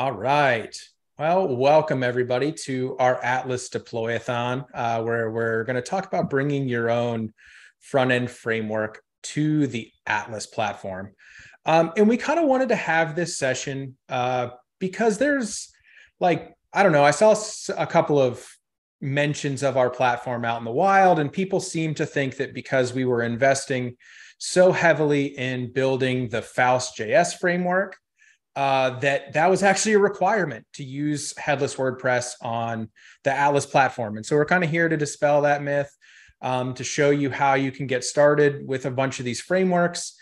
All right. Well, welcome everybody to our Atlas Deployathon, uh, where we're going to talk about bringing your own front end framework to the Atlas platform. Um, and we kind of wanted to have this session uh, because there's like, I don't know, I saw a couple of mentions of our platform out in the wild, and people seem to think that because we were investing so heavily in building the Faust JS framework, uh, that that was actually a requirement to use headless WordPress on the Atlas platform. And so we're kind of here to dispel that myth, um, to show you how you can get started with a bunch of these frameworks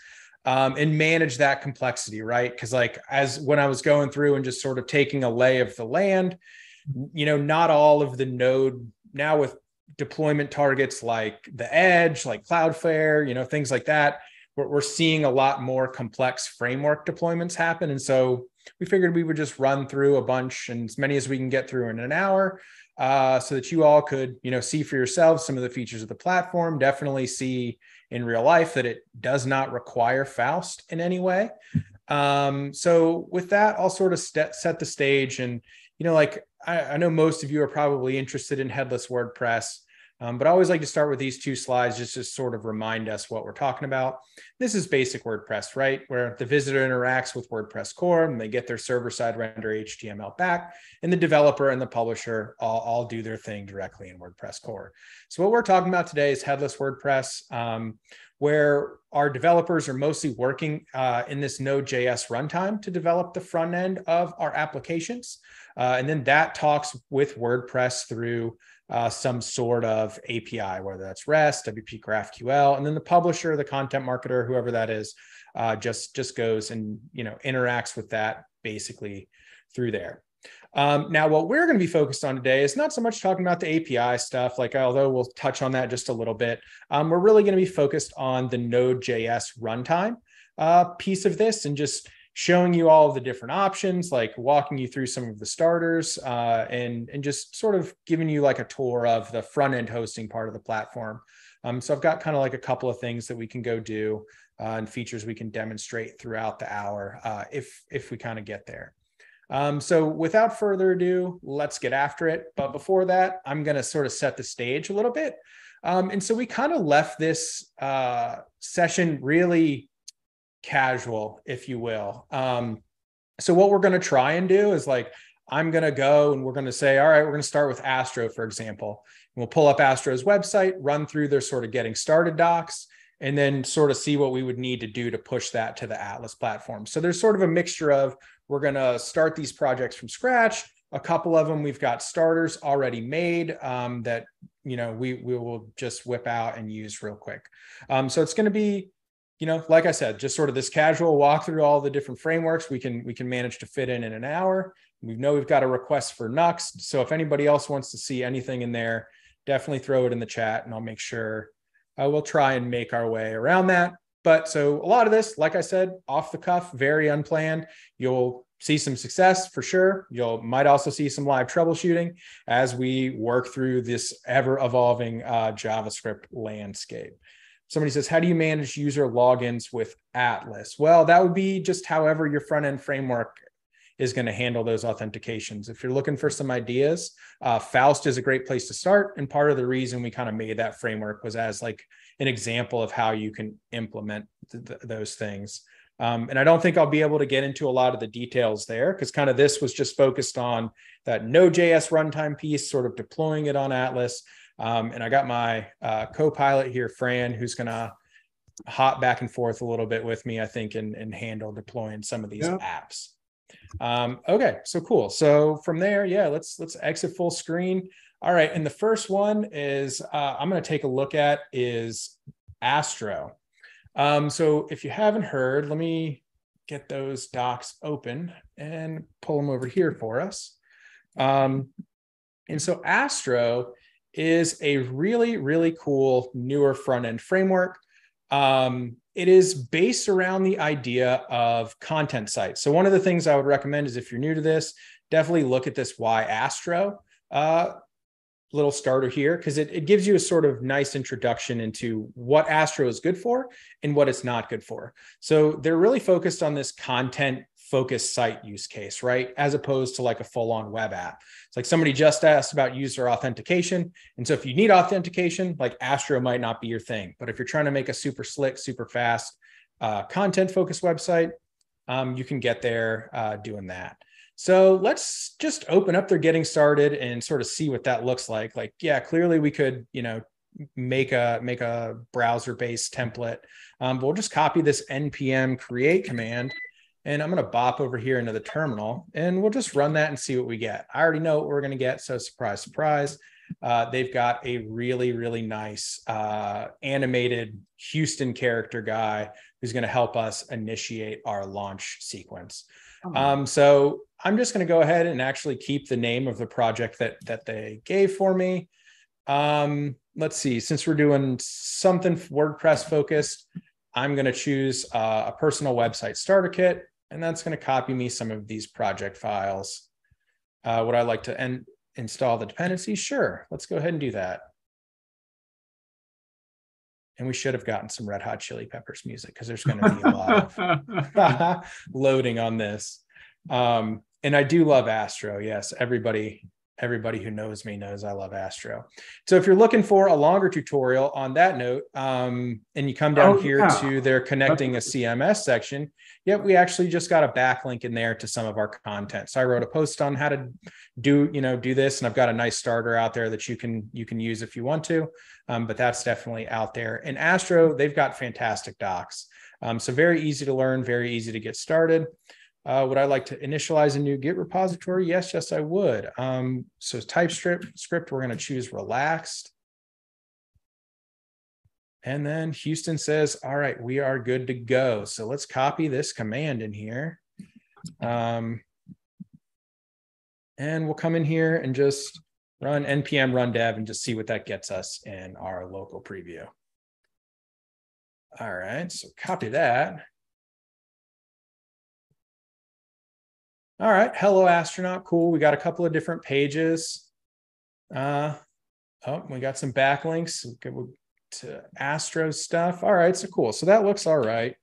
um, and manage that complexity, right? Because like as when I was going through and just sort of taking a lay of the land, you know, not all of the node now with deployment targets like the edge, like Cloudflare, you know, things like that we're, seeing a lot more complex framework deployments happen. And so we figured we would just run through a bunch and as many as we can get through in an hour uh, so that you all could, you know, see for yourselves some of the features of the platform, definitely see in real life that it does not require Faust in any way. Um, so with that, I'll sort of st- set the stage and, you know, like I, I know most of you are probably interested in headless WordPress. Um, but I always like to start with these two slides just to sort of remind us what we're talking about. This is basic WordPress, right? Where the visitor interacts with WordPress core and they get their server side render HTML back, and the developer and the publisher all, all do their thing directly in WordPress core. So, what we're talking about today is headless WordPress. Um, where our developers are mostly working uh, in this Node.js runtime to develop the front end of our applications. Uh, and then that talks with WordPress through uh, some sort of API, whether that's REST, WP GraphQL, and then the publisher, the content marketer, whoever that is, uh, just just goes and you know interacts with that basically through there. Um, now, what we're going to be focused on today is not so much talking about the API stuff, like although we'll touch on that just a little bit. Um, we're really going to be focused on the Node.js runtime uh, piece of this and just showing you all of the different options, like walking you through some of the starters uh, and, and just sort of giving you like a tour of the front end hosting part of the platform. Um, so I've got kind of like a couple of things that we can go do uh, and features we can demonstrate throughout the hour uh, if, if we kind of get there. Um, so without further ado, let's get after it. But before that, I'm going to sort of set the stage a little bit. Um, and so we kind of left this uh, session really casual, if you will. Um, so what we're going to try and do is like I'm going to go and we're going to say, all right, we're going to start with Astro, for example. And we'll pull up Astro's website, run through their sort of getting started docs, and then sort of see what we would need to do to push that to the Atlas platform. So there's sort of a mixture of we're going to start these projects from scratch. A couple of them we've got starters already made um, that you know we we will just whip out and use real quick. Um, so it's going to be you know, like I said, just sort of this casual walk through all the different frameworks we can we can manage to fit in in an hour. We know we've got a request for Nuxt, so if anybody else wants to see anything in there, definitely throw it in the chat, and I'll make sure I will try and make our way around that. But so a lot of this, like I said, off the cuff, very unplanned. You'll see some success for sure. You'll might also see some live troubleshooting as we work through this ever evolving uh, JavaScript landscape somebody says, How do you manage user logins with Atlas? Well, that would be just however your front end framework is going to handle those authentications. If you're looking for some ideas, uh, Faust is a great place to start. And part of the reason we kind of made that framework was as like an example of how you can implement th- th- those things. Um, and I don't think I'll be able to get into a lot of the details there because kind of this was just focused on that Node.js runtime piece, sort of deploying it on Atlas. Um, and I got my uh, co-pilot here, Fran, who's going to hop back and forth a little bit with me, I think, and, and handle deploying some of these apps. Um, okay, so cool. So from there, yeah, let's let's exit full screen. All right, and the first one is uh, I'm going to take a look at is Astro. Um, so if you haven't heard, let me get those docs open and pull them over here for us. Um, and so Astro is a really, really cool newer front end framework. Um, it is based around the idea of content sites. So, one of the things I would recommend is if you're new to this, definitely look at this Why Astro uh, little starter here because it, it gives you a sort of nice introduction into what Astro is good for and what it's not good for. So, they're really focused on this content focused site use case, right? As opposed to like a full on web app. It's like somebody just asked about user authentication. And so if you need authentication, like Astro might not be your thing. But if you're trying to make a super slick, super fast uh, content focused website, um, you can get there uh, doing that. So let's just open up their getting started and sort of see what that looks like. Like, yeah, clearly we could, you know, make a make a browser based template. Um, we'll just copy this npm create command and I'm going to bop over here into the terminal and we'll just run that and see what we get. I already know what we're going to get. So surprise, surprise. Uh, they've got a really, really nice uh, animated Houston character guy who's going to help us initiate our launch sequence. Oh. Um, so I'm just going to go ahead and actually keep the name of the project that that they gave for me. Um, let's see, since we're doing something WordPress focused, I'm going to choose uh, a personal website starter kit, and that's going to copy me some of these project files. Uh, would I like to en- install the dependencies? Sure, let's go ahead and do that. And we should have gotten some Red Hot Chili Peppers music because there's going to be a lot of loading on this. Um, and I do love Astro. Yes, everybody everybody who knows me knows I love Astro. So if you're looking for a longer tutorial on that note, um, and you come down oh, here yeah. to their connecting a CMS section, yep, we actually just got a backlink in there to some of our content. So I wrote a post on how to do, you know, do this, and I've got a nice starter out there that you can you can use if you want to. Um, but that's definitely out there. And Astro, they've got fantastic docs. Um, so very easy to learn, very easy to get started. Uh, would I like to initialize a new Git repository? Yes, yes, I would. Um, so TypeScript, script, we're going to choose relaxed. And then Houston says, all right, we are good to go. So let's copy this command in here. Um, and we'll come in here and just run npm run dev and just see what that gets us in our local preview. All right, so copy that. All right, hello astronaut, cool. We got a couple of different pages. Uh, oh, we got some backlinks to Astro stuff. All right, so cool. So that looks all right.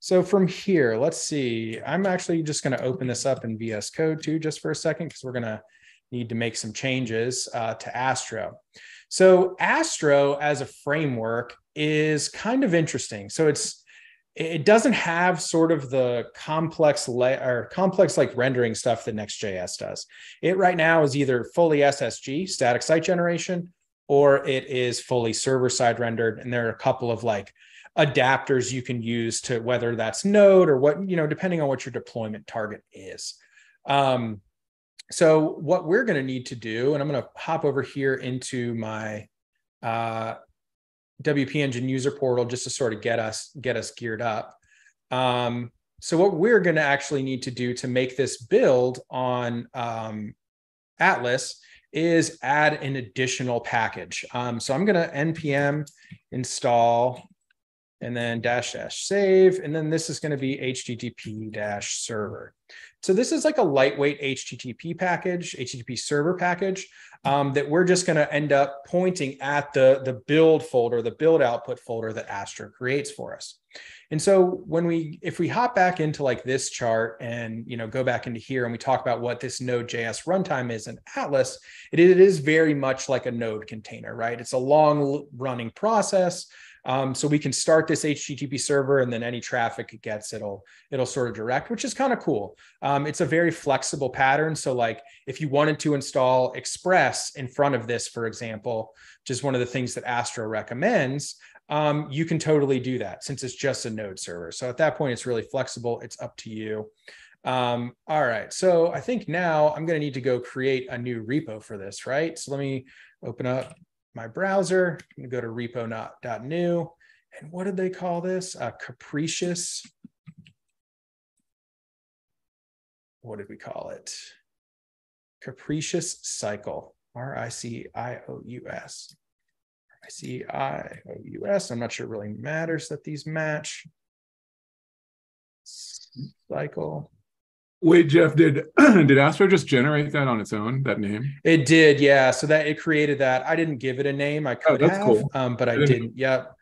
So from here, let's see. I'm actually just going to open this up in VS Code too, just for a second, because we're going to need to make some changes uh, to Astro. So Astro as a framework is kind of interesting. So it's it doesn't have sort of the complex la- or complex like rendering stuff that Next.js does. It right now is either fully SSG, static site generation, or it is fully server side rendered. And there are a couple of like adapters you can use to whether that's Node or what, you know, depending on what your deployment target is. Um, so what we're going to need to do, and I'm going to hop over here into my uh, WP Engine user portal just to sort of get us get us geared up. Um, so what we're going to actually need to do to make this build on um, Atlas is add an additional package. Um, so I'm going to npm install and then dash dash save, and then this is going to be HTTP dash server. So this is like a lightweight HTTP package, HTTP server package um, that we're just going to end up pointing at the, the build folder, the build output folder that Astro creates for us. And so when we, if we hop back into like this chart and, you know, go back into here and we talk about what this Node.js runtime is in Atlas, it, it is very much like a node container, right? It's a long running process. Um, so we can start this HTTP server and then any traffic it gets, it'll it'll sort of direct, which is kind of cool. Um, it's a very flexible pattern. So like if you wanted to install Express in front of this, for example, which is one of the things that Astro recommends, um, you can totally do that since it's just a node server. So at that point, it's really flexible. It's up to you. Um, all right. So I think now I'm going to need to go create a new repo for this, right? So let me open up my browser. I'm to go to repo.new. And what did they call this? A capricious. What did we call it? Capricious cycle. R I C I O U S. R I C I O U S. I'm not sure it really matters that these match. Cycle. Wait, Jeff, did did Astro just generate that on its own? That name? It did, yeah. So that it created that. I didn't give it a name. I oh, could oh, have, cool. um, but I, I didn't. didn't. Yep.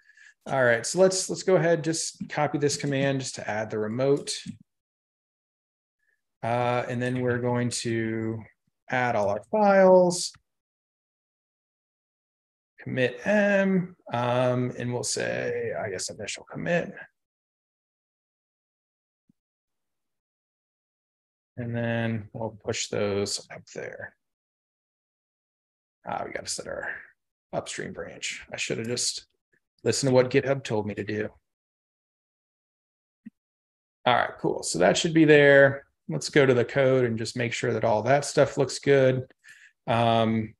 All right. So let's let's go ahead. Just copy this command just to add the remote. Uh, and then we're going to add all our files. Commit M, um, and we'll say, I guess, initial commit. And then we'll push those up there. Ah, we got to set our upstream branch. I should have just listened to what GitHub told me to do. All right, cool. So that should be there. Let's go to the code and just make sure that all that stuff looks good. Um,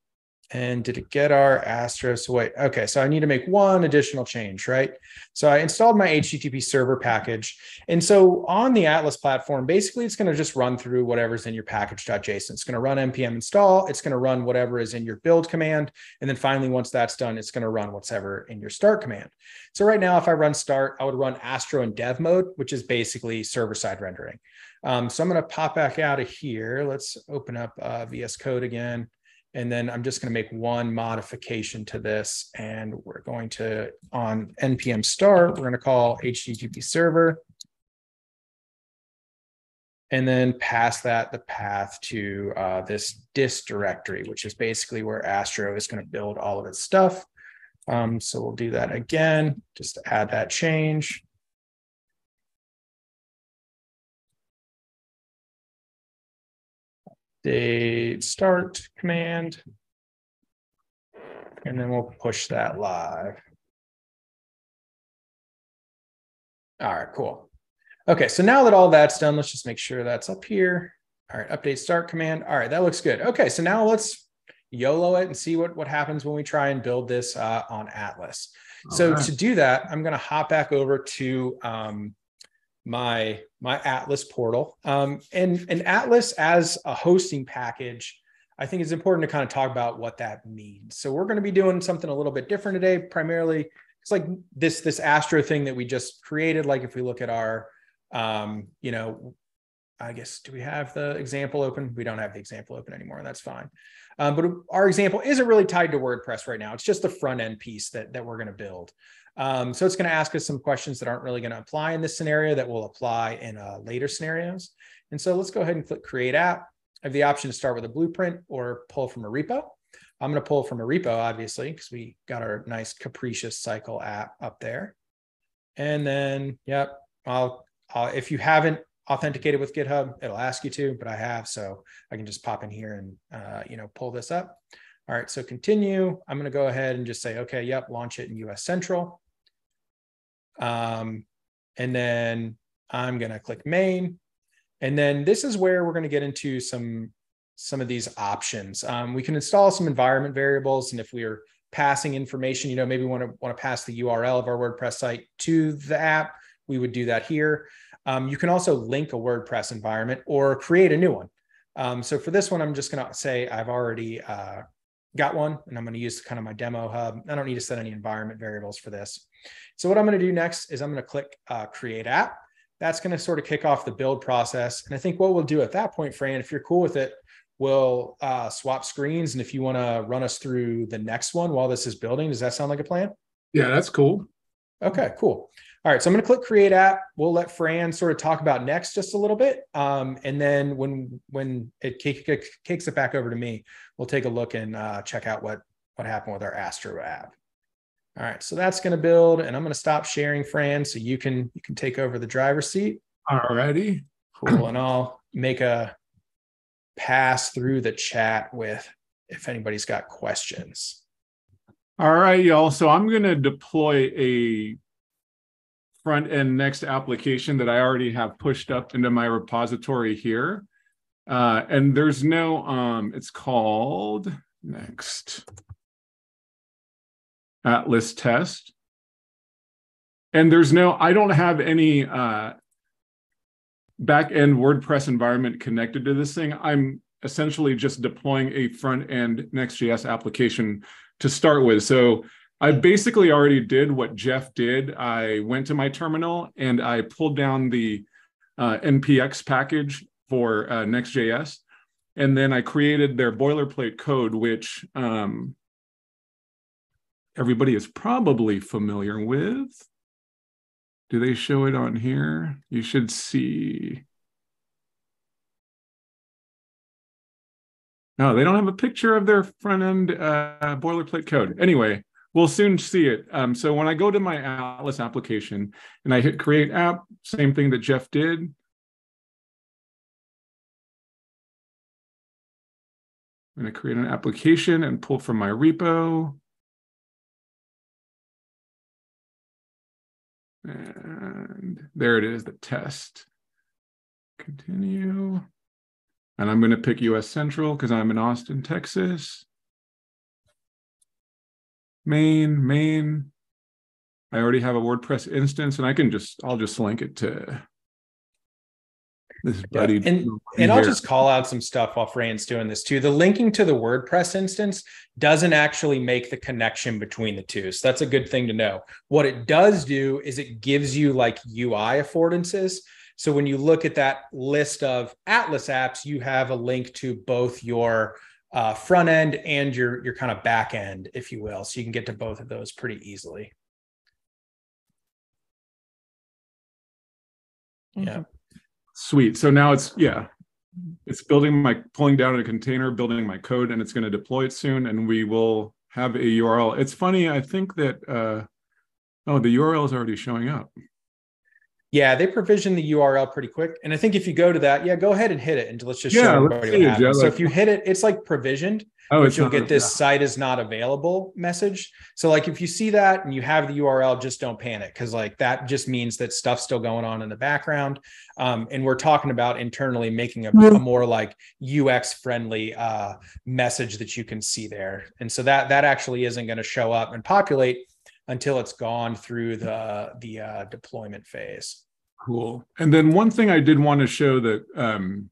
and did it get our Astro? So wait, okay, so I need to make one additional change, right? So I installed my HTTP server package. And so on the Atlas platform, basically it's going to just run through whatever's in your package.json. It's going to run npm install. It's going to run whatever is in your build command. And then finally, once that's done, it's going to run whatever in your start command. So right now, if I run start, I would run Astro in dev mode, which is basically server-side rendering. Um, so I'm going to pop back out of here. Let's open up uh, VS Code again. And then I'm just going to make one modification to this. And we're going to, on npm start, we're going to call HTTP server. And then pass that the path to uh, this dist directory, which is basically where Astro is going to build all of its stuff. Um, so we'll do that again, just to add that change. The start command. And then we'll push that live. All right, cool. Okay, so now that all that's done, let's just make sure that's up here. All right, update start command. All right, that looks good. Okay, so now let's YOLO it and see what, what happens when we try and build this uh, on Atlas. All so right. to do that, I'm going to hop back over to um, my my Atlas portal. Um, and, and Atlas as a hosting package, I think it's important to kind of talk about what that means. So we're going to be doing something a little bit different today. Primarily, it's like this this Astro thing that we just created. Like if we look at our, um, you know, I guess do we have the example open? We don't have the example open anymore. That's fine. Um, but our example isn't really tied to WordPress right now. It's just the front end piece that that we're going to build. Um, so it's going to ask us some questions that aren't really going to apply in this scenario that will apply in uh, later scenarios. And so let's go ahead and click create app. I have the option to start with a blueprint or pull from a repo. I'm going to pull from a repo, obviously, because we got our nice capricious cycle app up there. And then, yep, I'll, I'll if you haven't authenticated with GitHub, it'll ask you to, but I have, so I can just pop in here and, uh, you know, pull this up. All right, so continue. I'm going to go ahead and just say, okay, yep, launch it in US Central. Um, and then I'm going to click main. And then this is where we're going to get into some, some of these options. Um, we can install some environment variables. And if we are passing information, you know, maybe want to want to pass the URL of our WordPress site to the app, we would do that here. Um, you can also link a WordPress environment or create a new one. Um, so for this one, I'm just going to say I've already uh, got one and I'm going to use kind of my demo hub. I don't need to set any environment variables for this. So what I'm going to do next is I'm going to click uh, create app. That's going to sort of kick off the build process. And I think what we'll do at that point, Fran, if you're cool with it, we'll uh, swap screens. And if you want to run us through the next one while this is building, does that sound like a plan? Yeah, that's cool. Okay, cool. All right, so I'm going to click create app. We'll let Fran sort of talk about next just a little bit, um, and then when when it kicks it back over to me, we'll take a look and uh, check out what what happened with our Astro app. All right, so that's going to build, and I'm going to stop sharing, Fran, so you can you can take over the driver's seat. Alrighty, cool. And I'll make a pass through the chat with if anybody's got questions. All right, y'all. So I'm going to deploy a front end next application that I already have pushed up into my repository here. Uh, and there's no, um, it's called next. Atlas test. And there's no, I don't have any uh, back end WordPress environment connected to this thing. I'm essentially just deploying a front end Next.js application to start with. So I basically already did what Jeff did. I went to my terminal and I pulled down the uh, NPX package for uh, Next.js. And then I created their boilerplate code, which um, everybody is probably familiar with. Do they show it on here? You should see. No, they don't have a picture of their front end uh, boilerplate code. Anyway, we'll soon see it. Um, so when I go to my Atlas application and I hit create app, same thing that Jeff did. I'm going to create an application and pull from my repo. And there it is, the test. Continue. And I'm going to pick US Central because I'm in Austin, Texas. Main, main. I already have a WordPress instance and I can just, I'll just link it to this buddy. Yeah. And, and I'll just call out some stuff while Fran's doing this too. The linking to the WordPress instance doesn't actually make the connection between the two. So that's a good thing to know. What it does do is it gives you like UI affordances. So when you look at that list of Atlas apps, you have a link to both your uh, front end and your your kind of back end, if you will. So you can get to both of those pretty easily. Mm-hmm. Yeah. Sweet. So now it's yeah, it's building my pulling down a container, building my code, and it's going to deploy it soon, and we will have a URL. It's funny. I think that uh, oh, the URL is already showing up. Yeah, they provision the URL pretty quick. And I think if you go to that, yeah, go ahead and hit it and let's just yeah, show everybody what happens. Yeah, so if you hit it, it's like provisioned. Oh, but you'll get this yeah. site is not available message. So like if you see that and you have the URL, just don't panic because like that just means that stuff's still going on in the background. Um, and we're talking about internally making a, a more like UX friendly uh, message that you can see there. And so that that actually isn't going to show up and populate until it's gone through the the uh, deployment phase. Cool. And then one thing I did want to show that um,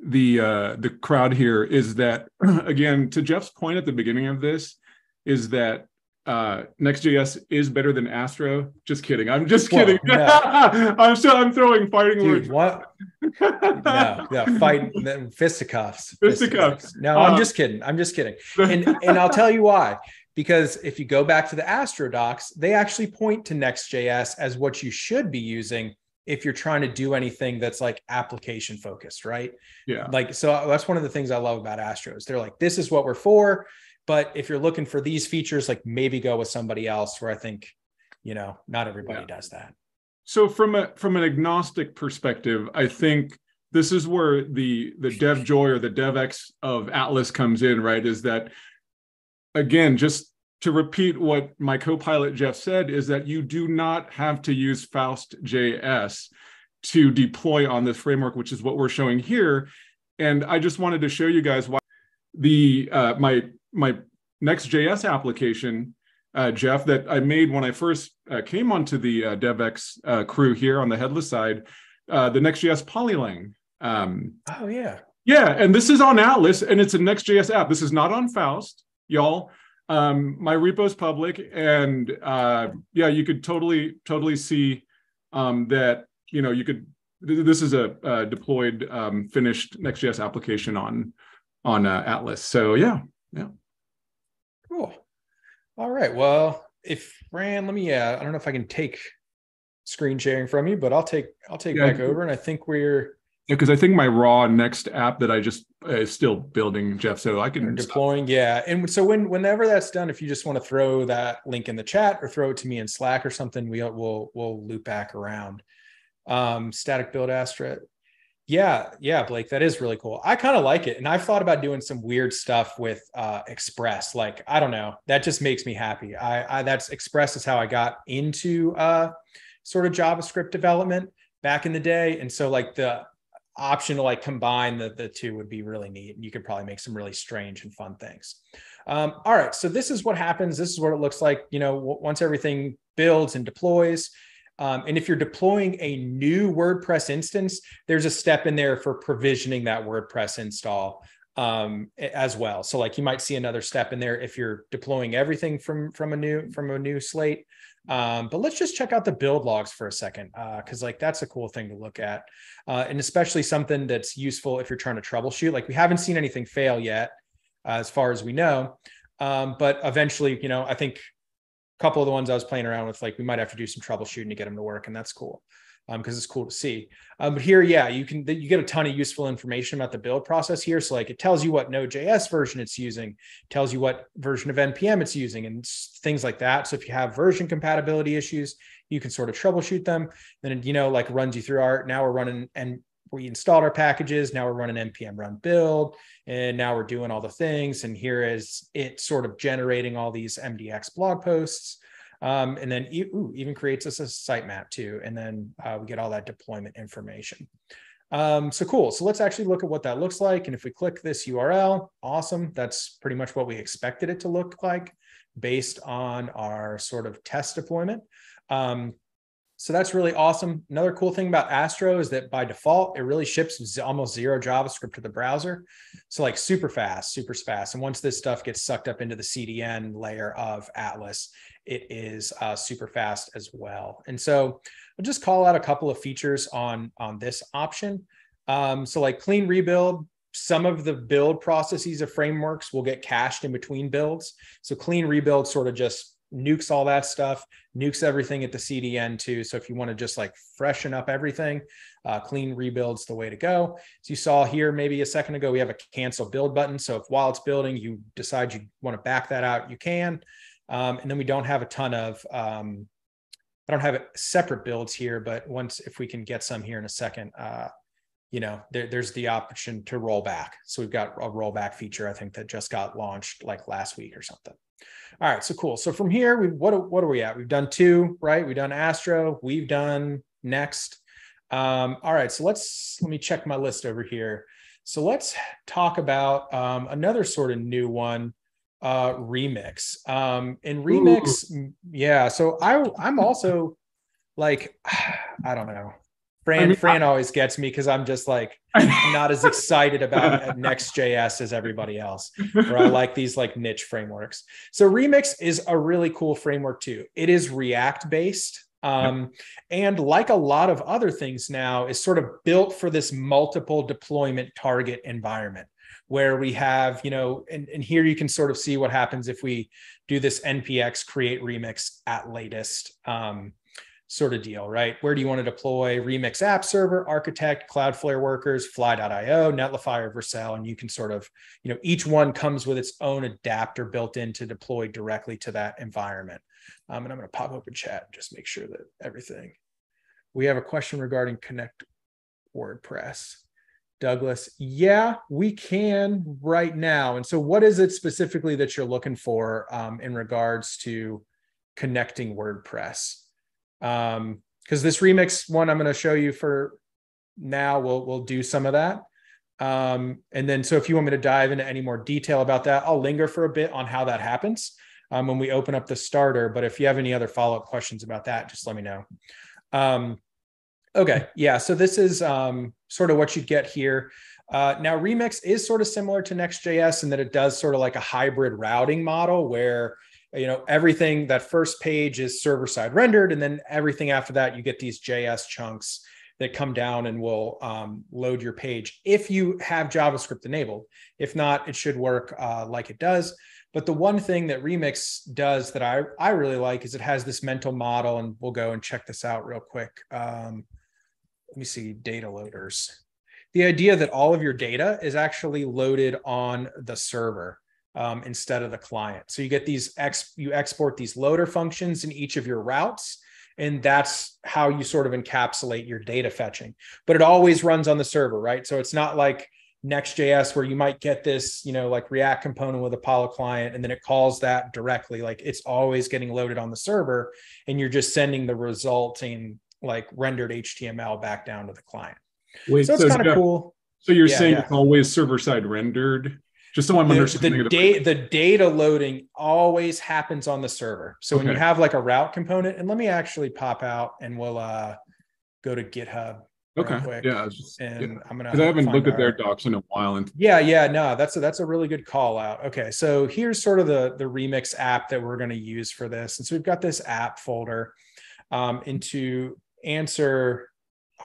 the uh, the crowd here is that again, to Jeff's point at the beginning of this, is that uh, Next.js is better than Astro. Just kidding. I'm just kidding. No. I'm still I'm throwing fighting Dude, words. What? no, no, fight fisticuffs. Fisticuffs. fisticuffs. No, uh, I'm just kidding. I'm just kidding. And and I'll tell you why because if you go back to the Astro docs, they actually point to Next.js as what you should be using if you're trying to do anything that's like application focused, right? Yeah. Like, so uh, that's one of the things I love about Astros. They're like, this is what we're for. But if you're looking for these features, like maybe go with somebody else where I think, you know, not everybody yeah. does that. So from a from an agnostic perspective, I think this is where the the dev joy or the dev devx of Atlas comes in, right? Is that again, just to repeat what my co-pilot Jeff said, is that you do not have to use Faust JS to deploy on this framework, which is what we're showing here. And I just wanted to show you guys why the uh, my my Next.js application, uh, Jeff, that I made when I first uh, came onto the uh, DevX uh, crew here on the headless side, uh, the Next.js Polylang. Um, oh yeah, yeah, and this is on Atlas, and it's a Next.js app. This is not on Faust y'all. Um, my repo is public, and uh, yeah, you could totally totally see um, that. You know, you could. This is a, a deployed, um, finished Next.js application on on uh, Atlas. So yeah, yeah. Cool. All right. Well, if Fran, let me. Uh, I don't know if I can take screen sharing from you, but I'll take I'll take yeah, back over, and I think we're because I think my raw next app that I just uh, is still building, Jeff. So I can deploying, stop. yeah. And so when whenever that's done, if you just want to throw that link in the chat or throw it to me in Slack or something, we will we'll loop back around. Um, static build Astra. Yeah, yeah, Blake, that is really cool. I kind of like it, and I've thought about doing some weird stuff with uh, Express. Like, I don't know, that just makes me happy. I, I that's Express is how I got into uh, sort of JavaScript development back in the day, and so like the option to like combine the, the two would be really neat. And you could probably make some really strange and fun things. Um, all right. So this is what happens. This is what it looks like, you know, once everything builds and deploys. Um, and if you're deploying a new WordPress instance, there's a step in there for provisioning that WordPress install um, as well. So like you might see another step in there if you're deploying everything from from a new from a new slate. Um, but let's just check out the build logs for a second, because uh, like that's a cool thing to look at, uh, and especially something that's useful if you're trying to troubleshoot. Like we haven't seen anything fail yet, uh, as far as we know, um, but eventually, you know, I think a couple of the ones I was playing around with, like we might have to do some troubleshooting to get them to work, and that's cool. Because um, it's cool to see. Um, but here, yeah, you can you get a ton of useful information about the build process here. So like it tells you what Node.js version it's using, tells you what version of npm it's using, and things like that. So if you have version compatibility issues, you can sort of troubleshoot them. Then you know like runs you through our now we're running and we installed our packages. Now we're running npm run build, and now we're doing all the things. And here is it sort of generating all these MDX blog posts. Um, and then ooh, even creates us a sitemap too. And then uh, we get all that deployment information. Um, so cool. So let's actually look at what that looks like. And if we click this URL, awesome. That's pretty much what we expected it to look like based on our sort of test deployment. Um, so that's really awesome. Another cool thing about Astro is that by default, it really ships almost zero JavaScript to the browser. So like super fast, super fast. And once this stuff gets sucked up into the CDN layer of Atlas, it is uh, super fast as well. And so I'll just call out a couple of features on, on this option. Um, so like clean rebuild, some of the build processes of frameworks will get cached in between builds. So clean rebuild sort of just nukes all that stuff, nukes everything at the CDN too. So if you want to just like freshen up everything, uh, clean rebuilds the way to go. As you saw here, maybe a second ago, we have a cancel build button. So if while it's building, you decide you want to back that out, you can. Um, and then we don't have a ton of, um, I don't have separate builds here, but once, if we can get some here in a second, uh, you know, there, there's the option to roll back. So we've got a rollback feature, I think that just got launched like last week or something. All right, so cool. So from here, we what what are we at? We've done two, right? We've done Astro. We've done Next. Um, all right, so let's let me check my list over here. So let's talk about um, another sort of new one, uh, Remix. Um, in Remix, Ooh. yeah. So I I'm also like I don't know. Fran, I mean, Fran always gets me because I'm just like not as excited about Next.js as everybody else. Where I like these like niche frameworks. So Remix is a really cool framework too. It is React based. Um, and like a lot of other things now, is sort of built for this multiple deployment target environment where we have, you know, and, and here you can sort of see what happens if we do this npx create remix at latest. Um, sort of deal, right? Where do you want to deploy Remix App Server, Architect, Cloudflare Workers, Fly.io, Netlify, or Vercel, and you can sort of, you know, each one comes with its own adapter built in to deploy directly to that environment. Um, and I'm going to pop open chat and just make sure that everything. We have a question regarding Connect WordPress. Douglas, yeah, we can right now. And so, what is it specifically that you're looking for um, in regards to connecting WordPress? Um, because this remix one I'm going to show you for now, we'll we'll do some of that. Um, and then so if you want me to dive into any more detail about that, I'll linger for a bit on how that happens um, when we open up the starter. But if you have any other follow-up questions about that, just let me know. Okay, yeah. So this is um, sort of what you'd get here. Uh, now Remix is sort of similar to Next.js in that it does sort of like a hybrid routing model where you know everything that first page is server side rendered and then everything after that you get these js chunks that come down and will um, load your page if you have javascript enabled if not it should work uh, like it does but the one thing that remix does that I, I really like is it has this mental model and we'll go and check this out real quick um, let me see data loaders the idea that all of your data is actually loaded on the server um, instead of the client. So you get these ex you export these loader functions in each of your routes. And that's how you sort of encapsulate your data fetching. But it always runs on the server, right? So it's not like Next.js where you might get this, you know, like React component with Apollo client, and then it calls that directly. Like it's always getting loaded on the server, and you're just sending the resulting like rendered HTML back down to the client. Wait, so it's so kind of cool. So you're yeah, saying yeah. it's always server side rendered? just so I'm the, understanding the, da- the data loading always happens on the server. So okay. when you have like a route component, and let me actually pop out and we'll uh, go to GitHub. Okay. Quick, yeah. Just, and yeah. I'm gonna. Because I haven't looked our... at their docs in a while. And yeah, yeah, no, that's a that's a really good call out. Okay, so here's sort of the the Remix app that we're going to use for this, and so we've got this app folder um, into answer.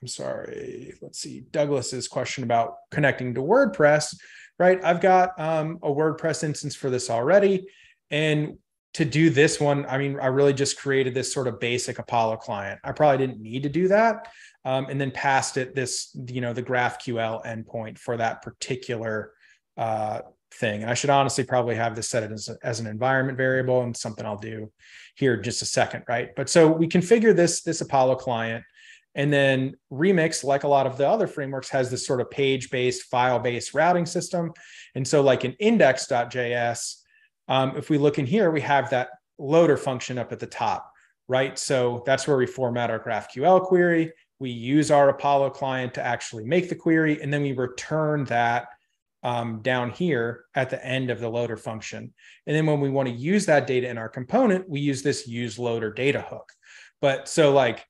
I'm sorry. Let's see Douglas's question about connecting to WordPress right? I've got um, a WordPress instance for this already. And to do this one, I mean, I really just created this sort of basic Apollo client. I probably didn't need to do that. um, and then passed it this, you know, the GraphQL endpoint for that particular uh, thing. And I should honestly probably have this set as, as an environment variable and something I'll do here just a second, right? But so we configure this, this Apollo client and then Remix, like a lot of the other frameworks, has this sort of page based, file based routing system. And so, like in index.js, um, if we look in here, we have that loader function up at the top, right? So that's where we format our GraphQL query. We use our Apollo client to actually make the query, and then we return that um, down here at the end of the loader function. And then when we want to use that data in our component, we use this use loader data hook. But so like,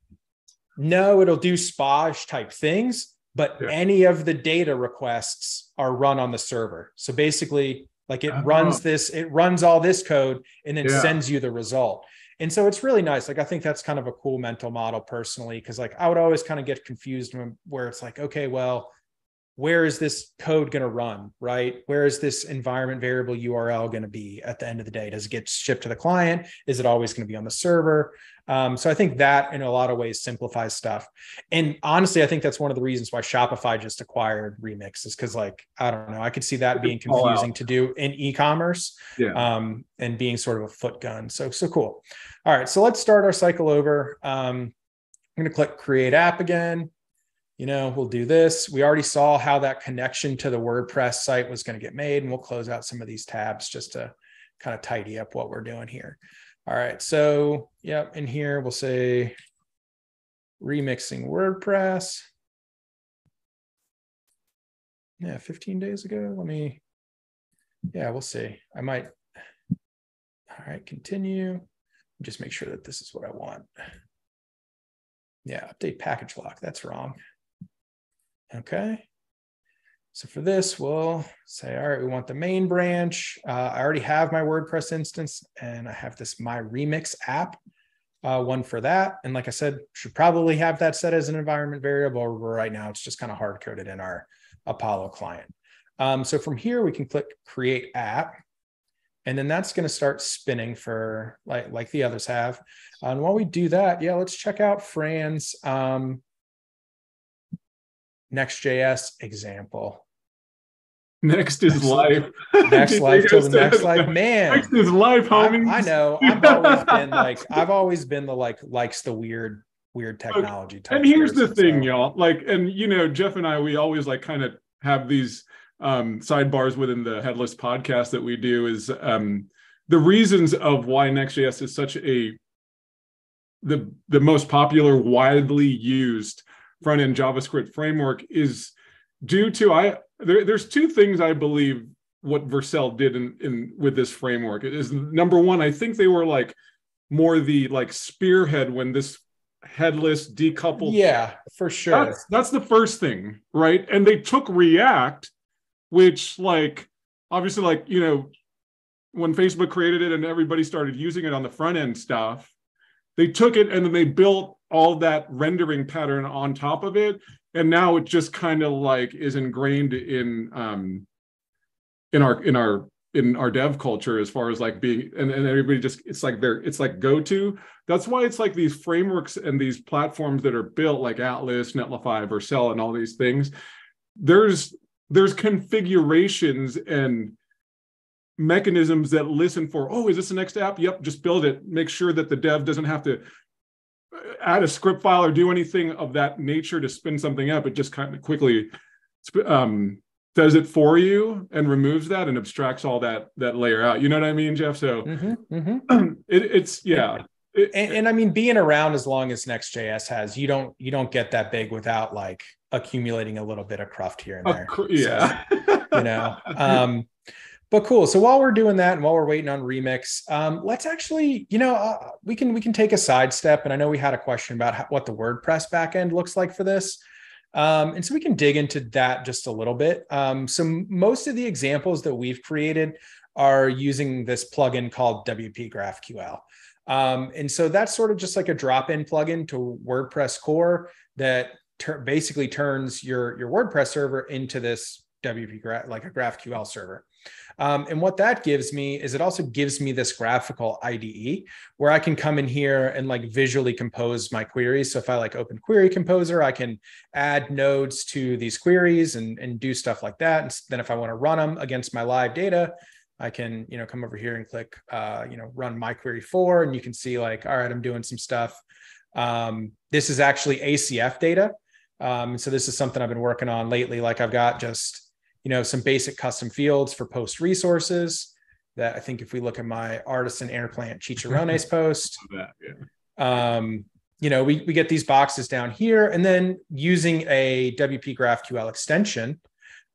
no, it'll do SPA type things, but yeah. any of the data requests are run on the server. So basically, like it uh-huh. runs this, it runs all this code and then yeah. sends you the result. And so it's really nice. Like I think that's kind of a cool mental model personally, because like I would always kind of get confused where it's like, okay, well, where is this code going to run right? Where is this environment variable url going to be at the end of the day? Does it get shipped to the client? Is it always going to be on the server? Um, so i think that in a lot of ways simplifies stuff. And honestly i think that's one of the reasons why shopify just acquired remix is because like i don't know i could see that being confusing to do in e-commerce yeah. um, and being sort of a foot gun. So so cool. All right so let's start our cycle over. Um, i'm going to click create app again you know, we'll do this. We already saw how that connection to the WordPress site was going to get made, and we'll close out some of these tabs just to kind of tidy up what we're doing here. All right, so yep, in here we'll say remixing WordPress. Yeah, 15 days ago. Let me, yeah, we'll see. I might, all right, continue. Just make sure that this is what I want. Yeah, update package lock. That's wrong. Okay. So for this, we'll say, all right, we want the main branch. Uh, I already have my WordPress instance and I have this My Remix app, uh, one for that. And like I said, should probably have that set as an environment variable. Right now, it's just kind of hard coded in our Apollo client. Um, so from here, we can click Create App. And then that's going to start spinning for like, like the others have. And while we do that, yeah, let's check out Fran's um, Next.js example. Next is life. Next life till the next life. Man. Next is life, homie. I, I, know. I've always been like, I've always been the like likes the weird, weird technology. Okay. And here's the thing, so. y'all. Like, and you know, Jeff and I, we always like kind of have these um sidebars within the headless podcast that we do is um the reasons of why Next.js is such a the the most popular, widely used front end JavaScript framework is due to I there, there's two things I believe what Vercel did in, in with this framework. It is number one, I think they were like more the like spearhead when this headless decoupled. Yeah, for sure. That's, that's the first thing, right? And they took React, which like obviously like you know when Facebook created it and everybody started using it on the front end stuff, they took it and then they built all that rendering pattern on top of it. And now it just kind of like is ingrained in um in our in our in our dev culture as far as like being and, and everybody just it's like they're it's like go to that's why it's like these frameworks and these platforms that are built like atlas netlify vercel and all these things there's there's configurations and mechanisms that listen for oh is this the next app yep just build it make sure that the dev doesn't have to add a script file or do anything of that nature to spin something up. It just kind of quickly um, does it for you and removes that and abstracts all that that layer out. You know what I mean, Jeff? So mm-hmm, mm-hmm. It, it's yeah. It, and, and, I mean, being around as long as Next.js has, you don't you don't get that big without like accumulating a little bit of cruft here and there. yeah, so, you know. Um, but cool. So while we're doing that and while we're waiting on Remix, um, let's actually, you know, uh, we can we can take a sidestep. And I know we had a question about how, what the WordPress backend looks like for this. Um, and so we can dig into that just a little bit. Um, so most of the examples that we've created are using this plugin called WP GraphQL. Um, and so that's sort of just like a drop-in plugin to WordPress core that ter- basically turns your, your WordPress server into this WP like a GraphQL server. Um, and what that gives me is it also gives me this GraphiQL IDE where I can come in here and like visually compose my queries. So if I like open query composer, I can add nodes to these queries and, and do stuff like that. And then if I want to run them against my live data, I can, you know, come over here and click, uh, you know, run my query four, and you can see like, all right, I'm doing some stuff. Um, this is actually ACF data. Um, so this is something I've been working on lately. Like I've got just you know, some basic custom fields for post resources that I think if we look at my artisan air plant chicharrones post, that, yeah. um, you know, we, we get these boxes down here and then using a WP GraphQL extension,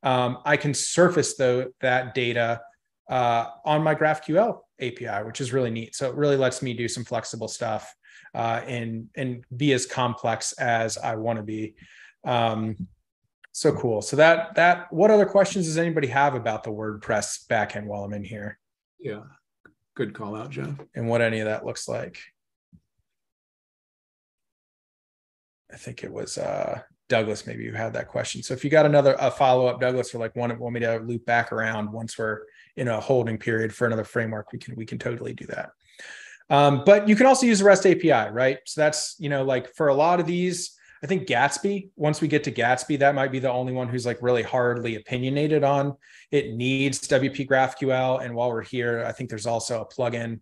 um, I can surface the, that data uh, on my GraphQL API, which is really neat. So it really lets me do some flexible stuff uh, and, and be as complex as I want to be. Um, so cool. So that that what other questions does anybody have about the WordPress backend while I'm in here? Yeah. Good call out, Jeff. And what any of that looks like. I think it was uh Douglas, maybe you had that question. So if you got another a follow-up, Douglas, or like want, want me to loop back around once we're in a holding period for another framework, we can we can totally do that. Um, but you can also use the REST API, right? So that's you know like for a lot of these, I think Gatsby, once we get to Gatsby, that might be the only one who's like really hardly opinionated on it needs WP GraphQL. And while we're here, I think there's also a plugin,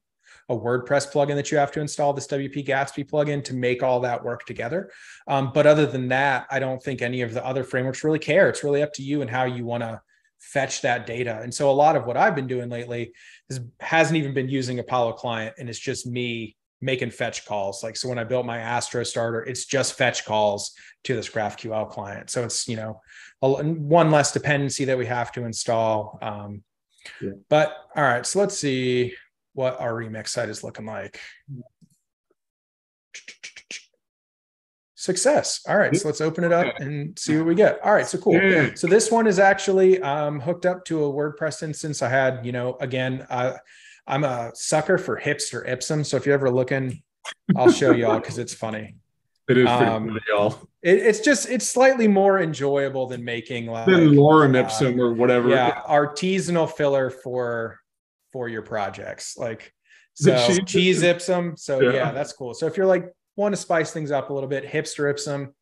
a WordPress plugin that you have to install this WP Gatsby plugin to make all that work together. Um, but other than that, I don't think any of the other frameworks really care. It's really up to you and how you want to fetch that data. And so a lot of what I've been doing lately is hasn't even been using Apollo client and it's just me making fetch calls. Like, so when I built my Astro starter, it's just fetch calls to this GraphQL client. So it's, you know, a, one less dependency that we have to install. Um, yeah. But all right, so let's see what our remix site is looking like. Success. All right, so let's open it up and see what we get. All right, so cool. Yeah. So this one is actually um, hooked up to a WordPress instance. I had, you know, again, uh, I'm a sucker for hipster Ipsum. So if you're ever looking, I'll show y'all because it's funny. It is um, funny, y'all. It, it's just it's slightly more enjoyable than making like than lorem uh, ipsum or whatever. Yeah, artisanal filler for for your projects. Like so cheese, cheese ipsum. So yeah. yeah, that's cool. So if you're like want to spice things up a little bit, hipster ipsum.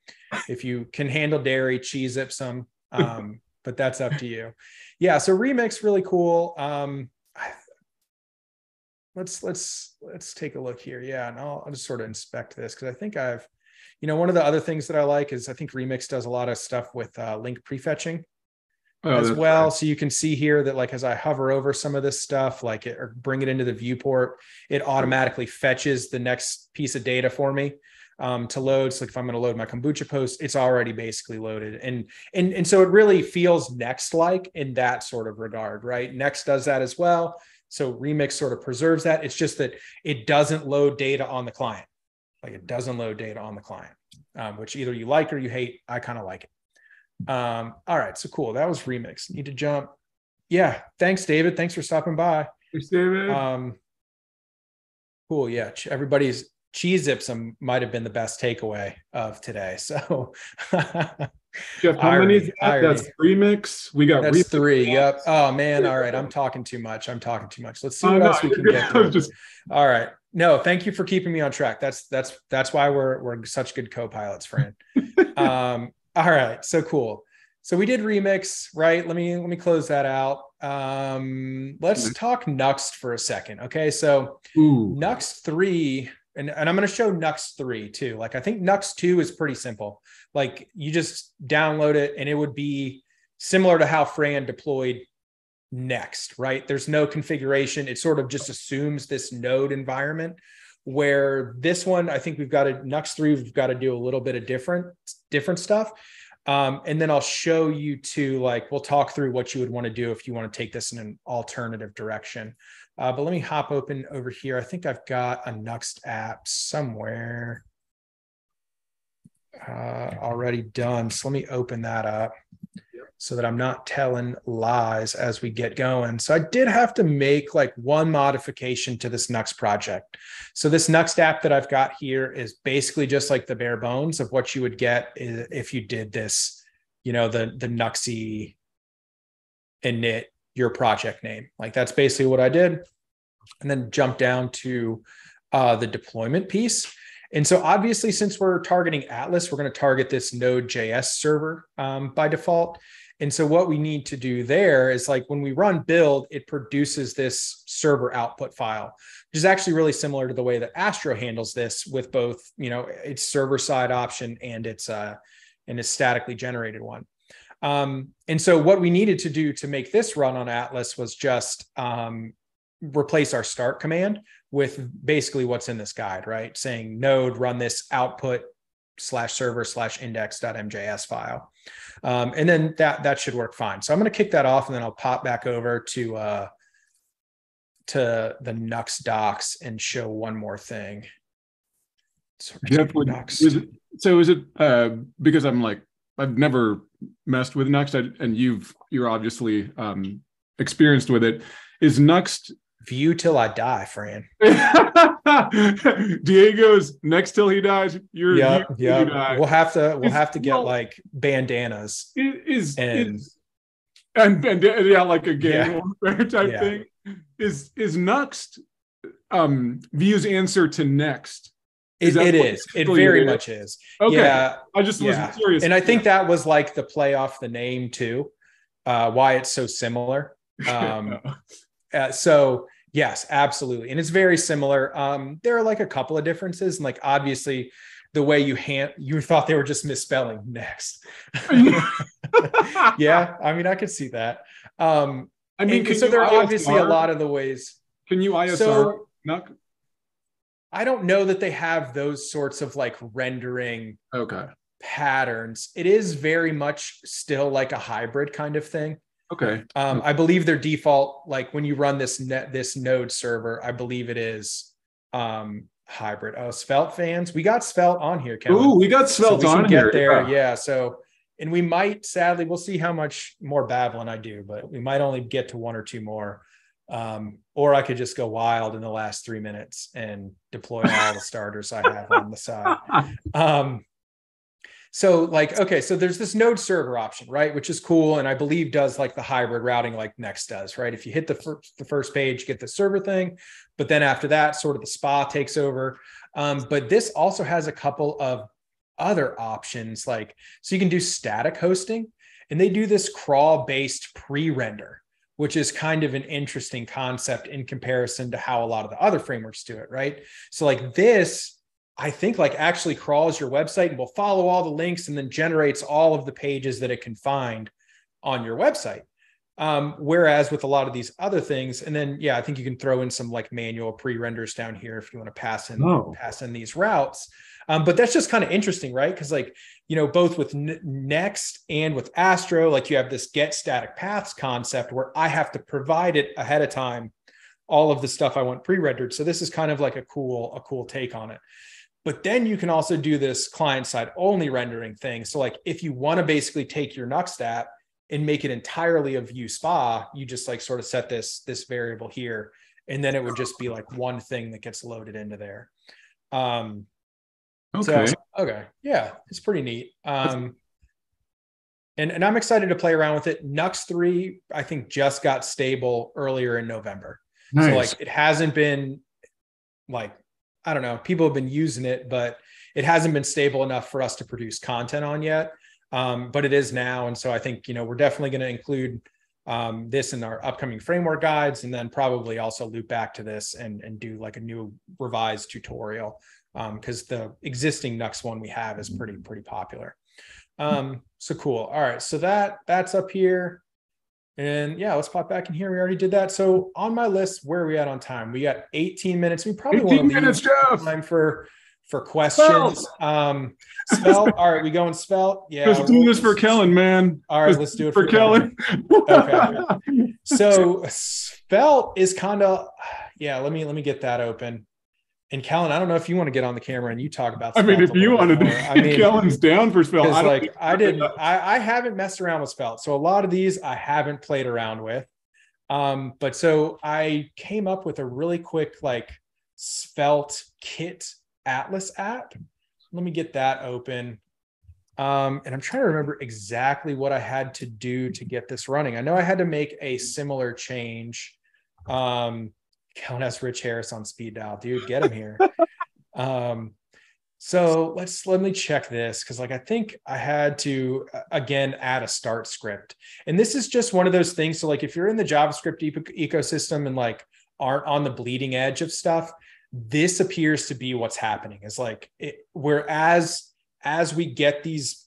If you can handle dairy, cheese ipsum. Um, but that's up to you. Yeah. So remix really cool. Um, let's let's let's take a look here. Yeah, and I'll, I'll just sort of inspect this because I think I've, you know, one of the other things that I like is I think Remix does a lot of stuff with uh, link prefetching oh, as well. So you can see here that like as I hover over some of this stuff, like it, or bring it into the viewport, it automatically fetches the next piece of data for me um, to load. So like if I'm going to load my kombucha post, it's already basically loaded. And and and so it really feels next like in that sort of regard, right? Next does that as well. So Remix sort of preserves that. It's just that it doesn't load data on the client. Like it doesn't load data on the client, um, which either you like or you hate. I kind of like it. Um, all right. So cool. That was Remix. Need to jump. Yeah. Thanks, David. Thanks for stopping by. Thanks, David. Um, cool. Yeah. Everybody's cheese ipsum might have been the best takeaway of today. So Jeff, how irony, many? That's three mix. We got that's three. Yep. Oh man. All right. I'm talking too much. I'm talking too much. Let's see what oh, else no, we can get. Through. Just... All right. No, thank you for keeping me on track. That's that's that's why we're we're such good co-pilots, friend. um, all right. So cool. So we did remix, right? Let me let me close that out. Um, let's mm-hmm. talk Nuxt for a second. Okay. So Ooh. Nuxt 3 and, and I'm going to show Nuxt 3 too. Like I think Nuxt 2 is pretty simple. Like you just download it and it would be similar to how Fran deployed next, right? There's no configuration. It sort of just assumes this node environment where this one, I think we've got to Nuxt 3, we've got to do a little bit of different, different stuff. Um, and then I'll show you to like, we'll talk through what you would want to do if you want to take this in an alternative direction. Uh, but let me hop open over here. I think I've got a Nuxt app somewhere uh, already done. So let me open that up so that I'm not telling lies as we get going. So I did have to make like one modification to this Nuxt project. So this Nuxt app that I've got here is basically just like the bare bones of what you would get if you did this, you know, the the nuxi init your project name. Like that's basically what I did. And then jump down to uh, the deployment piece. And so obviously, since we're targeting Atlas, we're going to target this Node.js server um, by default. And so what we need to do there is like when we run build, it produces this server output file, which is actually really similar to the way that Astro handles this with both, you know, its server side option and its uh and its statically generated one. Um, and so what we needed to do to make this run on Atlas was just um, replace our start command with basically what's in this guide, right? Saying node run this output slash server slash index.mjs file. Um, and then that that should work fine. So I'm going to kick that off and then I'll pop back over to uh, to the Nuxt docs and show one more thing. Sorry, Jeff, would, is it, so is it uh, because I'm like I've never messed with Nuxt and you've you're obviously um, experienced with it. Is Nuxt Vue till I die, Fran. Diego's next till he dies. You're yeah, yeah. We'll have to we'll have to get well, like bandanas. Is and is, and, and yeah, like a gang yeah. type yeah. thing. Is is Nuxt um Vue's answer to next? Is it, it is. It very is? much is. Okay. Yeah. I just was yeah. curious. And I think that was like the play off the name too. Uh, why it's so similar. Um, uh, so Yes, absolutely. And it's very similar. Um, there are like a couple of differences. And like obviously the way you hand you thought they were just misspelling next. yeah, I mean I could see that. Um I mean so there are obviously a lot of the ways. Can you ISR so, I don't know that they have those sorts of like rendering okay patterns. It is very much still like a hybrid kind of thing. Okay. Um, I believe their default, like when you run this net this node server, I believe it is um hybrid. Oh, Svelte fans, we got Svelte on here. Kevin. Ooh, we got Svelte so we on here. there, yeah. yeah. So, and we might sadly, we'll see how much more Babylon I do, but we might only get to one or two more. Um, or I could just go wild in the last three minutes and deploy all the starters I have on the side. Um, so like okay so there's this node server option right which is cool and i believe does like the hybrid routing like next does right? If you hit the first the first page get the server thing but then after that sort of the spa takes over. Um, but this also has a couple of other options like so you can do static hosting and they do this crawl based pre-render which is kind of an interesting concept in comparison to how a lot of the other frameworks do it right so like this I think like actually crawls your website and will follow all the links and then generates all of the pages that it can find on your website. Um, whereas with a lot of these other things, and then yeah, I think you can throw in some like manual pre-renders down here if you want to pass in oh. pass in these routes. Um, but that's just kind of interesting, right? Because like you know, both with N- Next and with Astro, like you have this get static paths concept where I have to provide it ahead of time all of the stuff I want pre-rendered. So this is kind of like a cool a cool take on it. But then you can also do this client side only rendering thing. So like if you want to basically take your Nuxt app and make it entirely a Vue spa, you just like sort of set this this variable here, and then it would just be like one thing that gets loaded into there. Um, okay. So, okay. Yeah, it's pretty neat. Um, and, and I'm excited to play around with it. Nuxt 3, I think, just got stable earlier in November. Nice. So like it hasn't been like I don't know, people have been using it, but it hasn't been stable enough for us to produce content on yet. Um, but it is now. And so I think, you know, we're definitely going to include um, this in our upcoming framework guides and then probably also loop back to this and, and do like a new revised tutorial because um, the existing Nuxt one we have is pretty, pretty popular. Um, so cool. All right. So that that's up here. And yeah, let's pop back in here. We already did that. So on my list, where are we at on time? We got 18 minutes. We probably want to leave minutes, time for for questions. Um, Svelte. all right, we go in Svelte. Yeah, let's do this for Kellen, man. All right, let's, let's do it for, for Kellen. Kellen. okay. So Svelte is kind of yeah. Let me let me get that open. And Kellen, I don't know if you want to get on the camera and you talk about. I mean, if you wanted to, I mean, Kellen's down for Svelte. I like I didn't, I, I haven't messed around with Svelte, so a lot of these I haven't played around with. Um, but so I came up with a really quick like Svelte Kit Atlas app. Let me get that open. Um, and I'm trying to remember exactly what I had to do to get this running. I know I had to make a similar change. Um, count as Rich Harris on speed dial, dude, get him here. um, so let's let me check this because like I think I had to uh, again add a start script. And this is just one of those things. So like if you're in the JavaScript e- ecosystem and like aren't on the bleeding edge of stuff, this appears to be what's happening. Is like it, whereas as we get these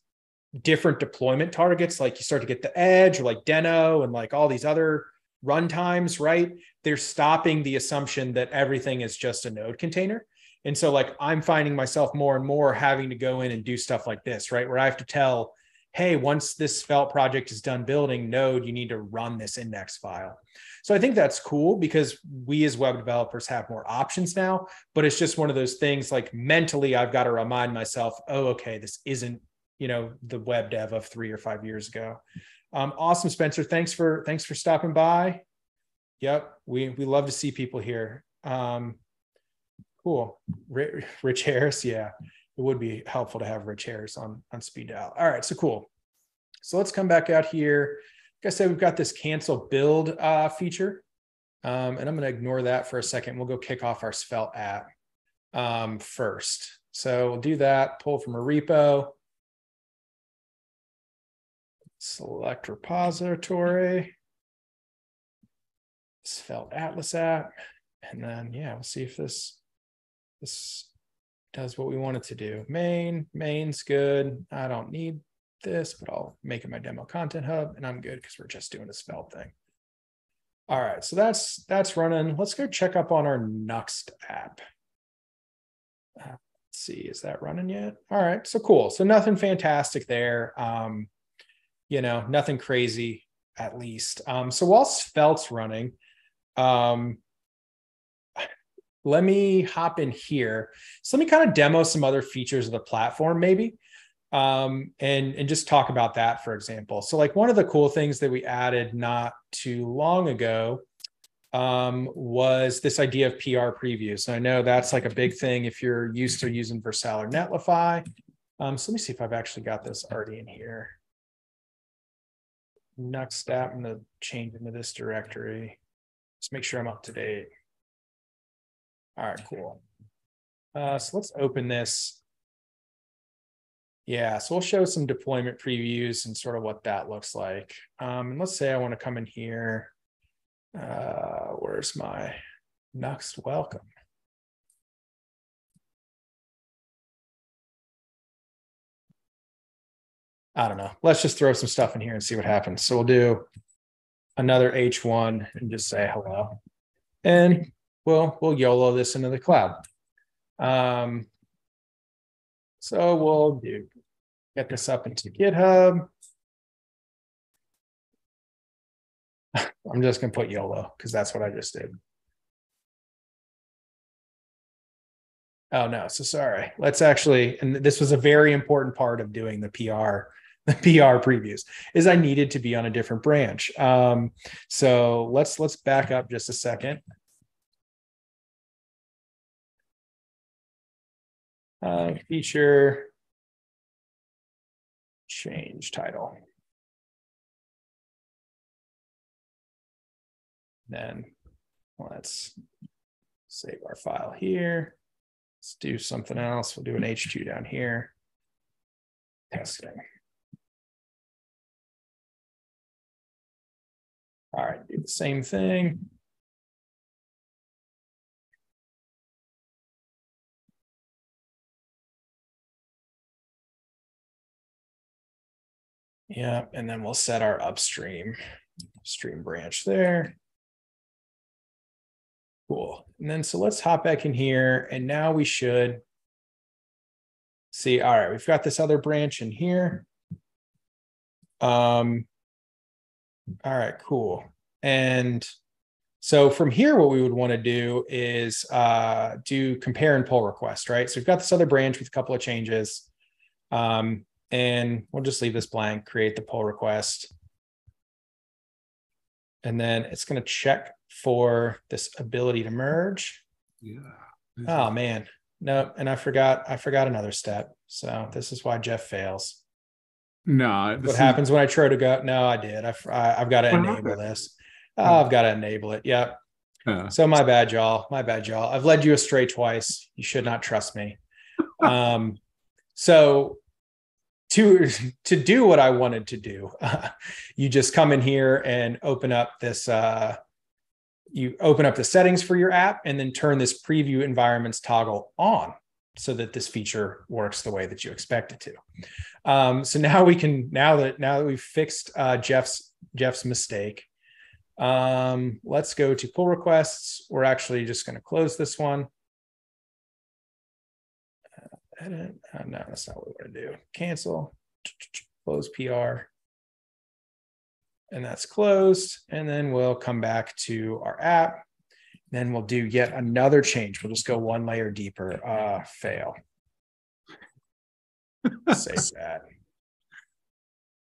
different deployment targets, like you start to get the edge or like Deno and like all these other runtimes, right? They're stopping the assumption that everything is just a node container and so, like, I'm finding myself more and more having to go in and do stuff like this, right? Where I have to tell, hey, once this Svelte project is done building, Node, you need to run this index file. So I think that's cool because we as web developers have more options now, but it's just one of those things like mentally, I've got to remind myself, oh, okay, this isn't, you know, the web dev of three or five years ago. Um, awesome, Spencer. Thanks for thanks for stopping by. Yep, we we love to see people here. Um, Cool. Rich Harris. Yeah, it would be helpful to have Rich Harris on, on speed dial. All right. So cool. So let's come back out here. Like I said, we've got this cancel build uh, feature. Um, and I'm going to ignore that for a second. We'll go kick off our Svelte app um, first. So we'll do that, pull from a repo, select repository, Svelte Atlas app, and then, yeah, we'll see if this this does what we want it to do. Main, main's good. I don't need this, but I'll make it my demo content hub and I'm good because we're just doing a Svelte thing. All right, so that's that's running. Let's go check up on our Nuxt app. Uh, let's see, is that running yet? All right, so cool. So nothing fantastic there. Um, you know, nothing crazy at least. Um, so while Svelte's running, um, let me hop in here. So let me kind of demo some other features of the platform, maybe, um, and and just talk about that, for example. So like one of the cool things that we added not too long ago um, was this idea of PR previews. And I know that's like a big thing if you're used to using Vercel or Netlify. Um, so let me see if I've actually got this already in here. Next step, I'm to change into this directory. Just make sure I'm up to date. All right, cool. Uh, so let's open this. Yeah, so we'll show some deployment previews and sort of what that looks like. Um, and let's say I want to come in here. Uh, where's my next welcome? I don't know. Let's just throw some stuff in here and see what happens. So we'll do another H1 and just say hello. And we'll we'll YOLO this into the cloud. Um, so we'll do get this up into GitHub. I'm just gonna put YOLO because that's what I just did. Oh no, so sorry. Let's actually, and this was a very important part of doing the PR, PR previews, is I needed to be on a different branch. Um, so let's let's back up just a second. uh, feature change title. Then let's save our file here. Let's do something else. We'll do an H2 down here. Testing. All right, do the same thing. Yeah, and then we'll set our upstream stream branch there. Cool. And then so let's hop back in here and now we should see, all right, we've got this other branch in here. Um, all right, cool. And so from here, what we would want to do is uh, do compare and pull request, right? So we've got this other branch with a couple of changes. Um, and we'll just leave this blank, create the pull request. And then it's going to check for this ability to merge. Yeah. Oh man. No, and I forgot I forgot another step. So this is why Jeff fails. No, what happens when I try to go? No, I did. I've, I've got to enable this. Oh, I've got to enable it. Yep. Yeah. So my bad, y'all. My bad, y'all. I've led you astray twice. You should not trust me. um, so to to do what I wanted to do, uh, you just come in here and open up this. Uh, you open up the settings for your app and then turn this preview environments toggle on so that this feature works the way that you expect it to. Um, so now we can now that now that we've fixed uh, Jeff's Jeff's mistake, um, let's go to pull requests. We're actually just going to close this one. Uh, edit. Uh, no, that's not what we want to do. Cancel. Close PR. And that's closed. And then we'll come back to our app. Then we'll do yet another change. We'll just go one layer deeper. Uh, fail. Say that.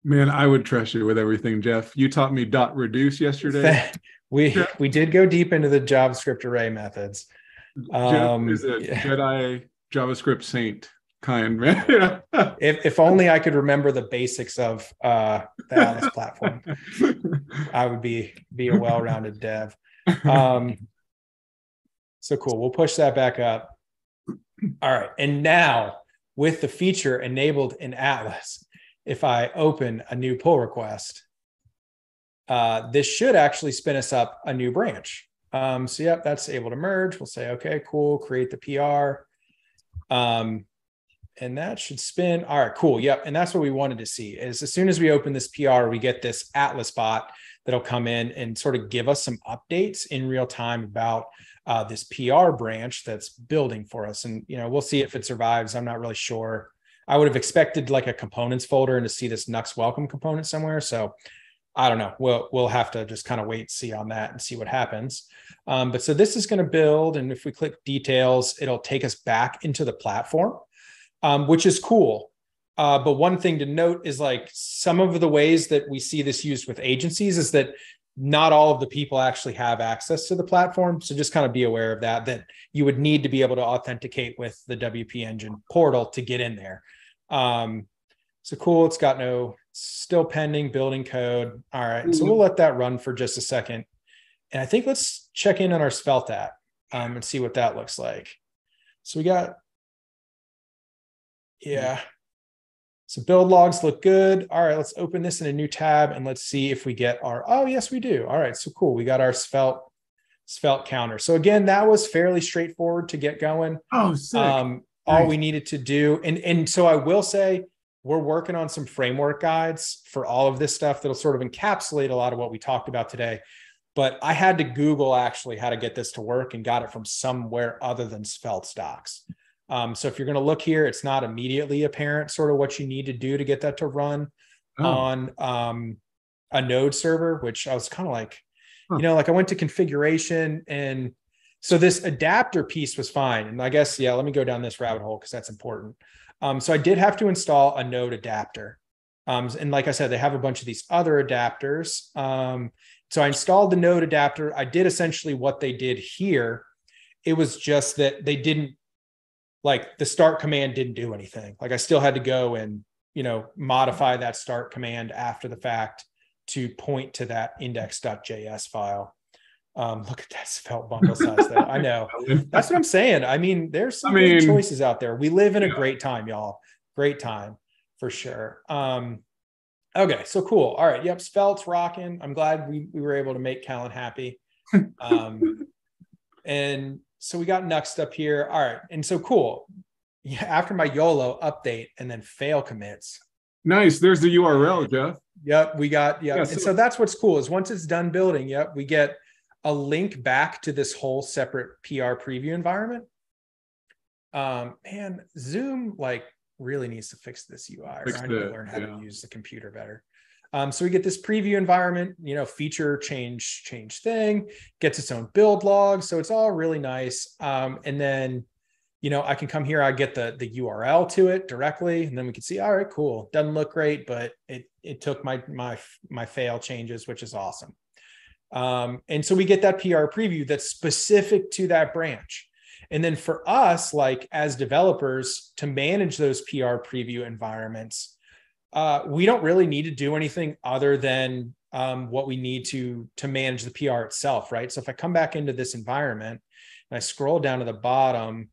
Man, I would trust you with everything, Jeff. You taught me dot reduce yesterday. we yeah. we did go deep into the JavaScript array methods. Um, is a yeah. Jedi JavaScript saint kind man. if if only I could remember the basics of uh, the Atlas platform, I would be be a well-rounded dev. Um, so cool. We'll push that back up. All right. And now with the feature enabled in Atlas, if I open a new pull request, uh, this should actually spin us up a new branch. Um, so yep, that's able to merge. We'll say, okay, cool, create the PR. Um, and that should spin. All right, cool. Yep. And that's what we wanted to see is as soon as we open this PR, we get this Atlas bot that'll come in and sort of give us some updates in real time about uh, this PR branch that's building for us. And, you know, we'll see if it survives. I'm not really sure. I would have expected like a components folder and to see this Nuxt welcome component somewhere. So I don't know. We'll, we'll have to just kind of wait see on that and see what happens. Um, but so this is going to build. And if we click details, it'll take us back into the platform, um, which is cool. Uh, but one thing to note is like some of the ways that we see this used with agencies is that not all of the people actually have access to the platform. So just kind of be aware of that, that you would need to be able to authenticate with the WP Engine portal to get in there. Um, so cool. It's got no still pending building code. All right. So we'll let that run for just a second. And I think let's check in on our Svelte app um, and see what that looks like. So we got, yeah, so build logs look good. All right, let's open this in a new tab and let's see if we get our, oh, yes, we do. All right, so cool. We got our Svelte, Svelte counter. So again, that was fairly straightforward to get going. Oh, sick. Um, all we needed to do, and, and so I will say, we're working on some framework guides for all of this stuff that'll sort of encapsulate a lot of what we talked about today. But I had to Google actually how to get this to work and got it from somewhere other than Svelte docs. Um, so if you're going to look here, it's not immediately apparent sort of what you need to do to get that to run oh. on um, a node server, which I was kind of like, huh. you know, like I went to configuration and so this adapter piece was fine. And I guess, yeah, let me go down this rabbit hole because that's important. Um, so I did have to install a node adapter. Um, and like I said, they have a bunch of these other adapters. Um, so I installed the node adapter. I did essentially what they did here. It was just that they didn't like the start command didn't do anything. Like I still had to go and, you know, modify that start command after the fact to point to that index.js file. Um, look at that svelte bundle size though. I know. That's what I'm saying. I mean, there's some I mean, choices out there. We live in a great time, y'all. Great time for sure. Um, okay, so cool. All right. Yep, Svelte's rocking. I'm glad we, we were able to make Callan happy. Um, and so we got Nuxt up here. All right. And so cool. Yeah, after my YOLO update and then fail commits. Nice. There's the URL, Jeff. Yep. We got, yep. Yeah. So, and so that's what's cool is once it's done building, yep, we get a link back to this whole separate PR preview environment. Um, man, Zoom like really needs to fix this UI. Fix I need to learn how yeah. to use the computer better. Um, so we get this preview environment, you know, feature change, change thing, gets its own build log. So it's all really nice. Um, and then, you know, I can come here, I get the, the URL to it directly, and then we can see, all right, cool. Doesn't look great, but it, it took my, my, my fail changes, which is awesome. Um, and so we get that PR preview that's specific to that branch. And then for us, like as developers to manage those PR preview environments, uh, we don't really need to do anything other than um, what we need to to manage the PR itself, right? So if I come back into this environment and I scroll down to the bottom,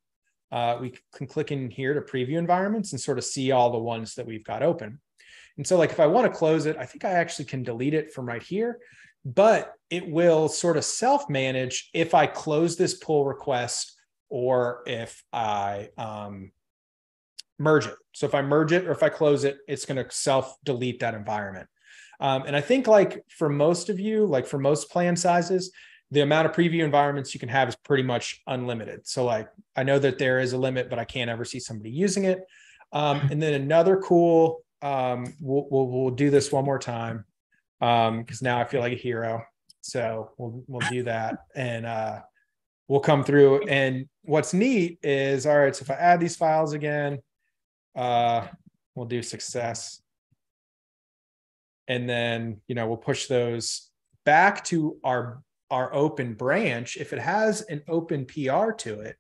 uh, we can click in here to preview environments and sort of see all the ones that we've got open. And so like if I want to close it, I think I actually can delete it from right here, but it will sort of self-manage if I close this pull request or if I um, merge it. So if I merge it or if I close it, it's going to self delete that environment. Um, and I think like for most of you, like for most plan sizes, the amount of preview environments you can have is pretty much unlimited. So like I know that there is a limit, but I can't ever see somebody using it. Um, and then another cool, um, we'll, we'll, we'll do this one more time because um, now I feel like a hero. So we'll we'll do that and uh, we'll come through. And what's neat is all right. So if I add these files again, uh, we'll do success. And then, you know, we'll push those back to our our open branch. If it has an open PR to it,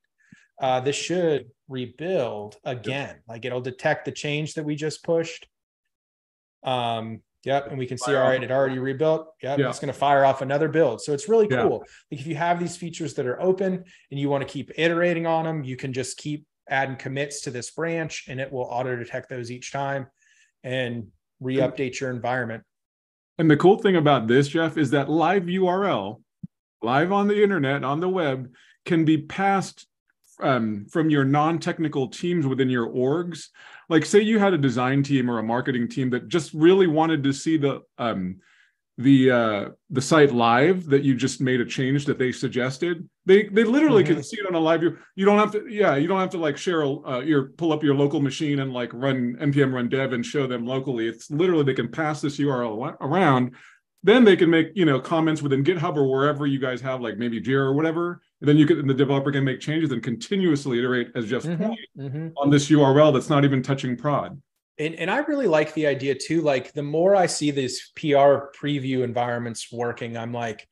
uh, this should rebuild again. Like it'll detect the change that we just pushed. Um, Yep. And we can see, all right, it already rebuilt. Yep. Yeah. It's going to fire off another build. So it's really cool. Yeah. Like if you have these features that are open and you want to keep iterating on them, you can just keep adding commits to this branch and it will auto detect those each time and re-update your environment. And the cool thing about this, Jeff, is that live URL, live on the internet, on the web, can be passed um, from your non-technical teams within your orgs. Like, say you had a design team or a marketing team that just really wanted to see the um, the uh, the site live that you just made a change that they suggested. They they literally mm-hmm. can see it on a live view. You don't have to, yeah, you don't have to like share a, uh, your pull up your local machine and like run npm run dev and show them locally. It's literally they can pass this URL around. Then they can make you know comments within GitHub or wherever you guys have like maybe Jira or whatever. And then you can the developer can make changes and continuously iterate as just mm-hmm. mm-hmm. on this URL that's not even touching prod and, and I really like the idea too. Like the more I see these PR preview environments working, I'm like,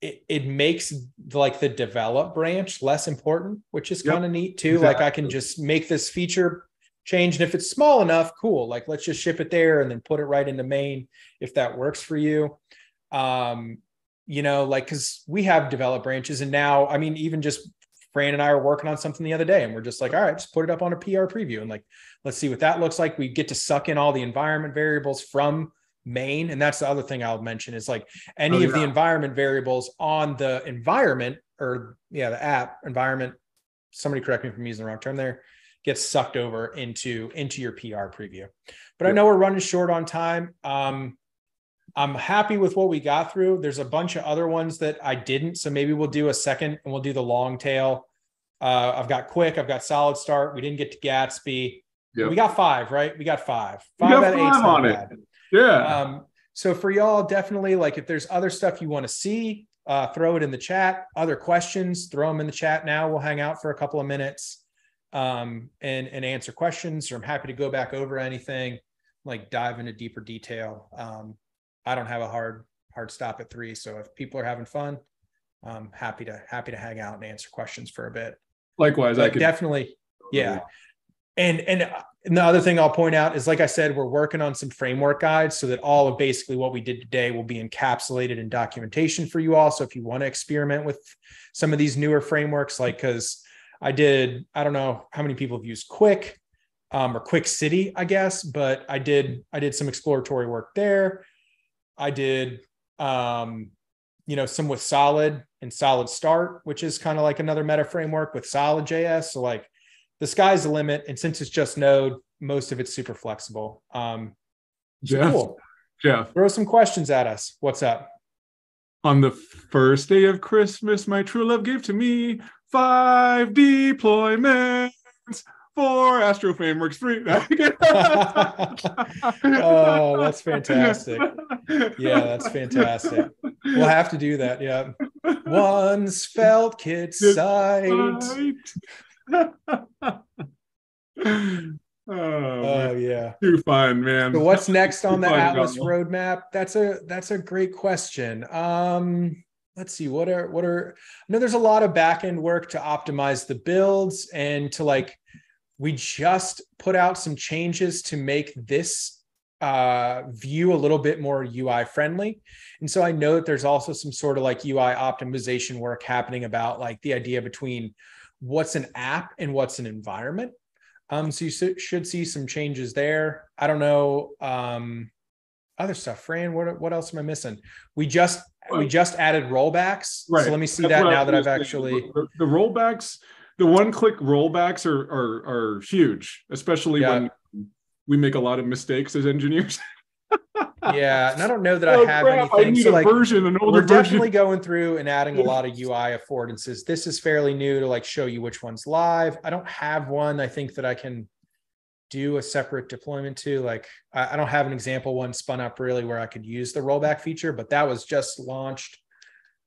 it, it makes like the develop branch less important, which is yep. kind of neat too. Exactly. Like I can just make this feature change. And if it's small enough, cool. Like let's just ship it there and then put it right into main if that works for you. Um, you know, like because we have develop branches and now, I mean, even just Fran and I are working on something the other day and we're just like, all right, just put it up on a PR preview and like, let's see what that looks like. We get to suck in all the environment variables from main. And that's the other thing I'll mention is like any oh, yeah. of the environment variables on the environment or yeah, the app environment. Somebody correct me if I'm using the wrong term there gets sucked over into into your PR preview. But I know we're running short on time. Um, I'm happy with what we got through. There's a bunch of other ones that I didn't, so maybe we'll do a second and we'll do the long tail. Uh, I've got Qwik, I've got solid start. We didn't get to Gatsby. Yep. We got five, right? We got five. Five got out of eight on it. Yeah. Um, so for y'all, definitely like if there's other stuff you want to see, uh, throw it in the chat. Other questions, throw them in the chat now. We'll hang out for a couple of minutes um, and and answer questions. Or I'm happy to go back over anything, like dive into deeper detail. Um, I don't have a hard hard stop at three. So if people are having fun, I'm happy to happy to hang out and answer questions for a bit. Likewise, but I could definitely, yeah. And and and the other thing I'll point out is, like I said, we're working on some framework guides so that all of basically what we did today will be encapsulated in documentation for you all. So if you want to experiment with some of these newer frameworks, like because I did, I don't know how many people have used Qwik um, or Qwik City, I guess, but I did I did some exploratory work there. I did, um, you know, some with solid and solid start, which is kind of like another meta framework with solid JS. So like the sky's the limit. And since it's just node, most of it's super flexible. Um, Jeff, cool. Jeff, throw some questions at us. What's up? On the first day of Christmas, my true love gave to me five deployments four, Astro Frameworks three. oh, that's fantastic. Yeah, that's fantastic. We'll have to do that. Yeah. One Svelte Kit site. Oh, oh yeah. Too fun, man. So what's next on the Atlas roadmap? That's a that's a great question. Um let's see what are what are I know there's a lot of back end work to optimize the builds and to like we just put out some changes to make this uh, view a little bit more UI friendly. And so I know that there's also some sort of like UI optimization work happening about like the idea between what's an app and what's an environment. Um, so you should see some changes there. I don't know. Um, other stuff. Fran, what what else am I missing? We just we just added rollbacks. Right. So let me see That's that now that I've actually the, the, rollbacks. The one click rollbacks are are are huge, especially yeah. when we make a lot of mistakes as engineers. yeah, and I don't know that oh, I have crap, anything. I so like, version, an older we're version. definitely going through and adding a lot of UI affordances. This is fairly new to like show you which one's live. I don't have one. I think that I can do a separate deployment to. Like, I, I don't have an example one spun up really where I could use the rollback feature, but that was just launched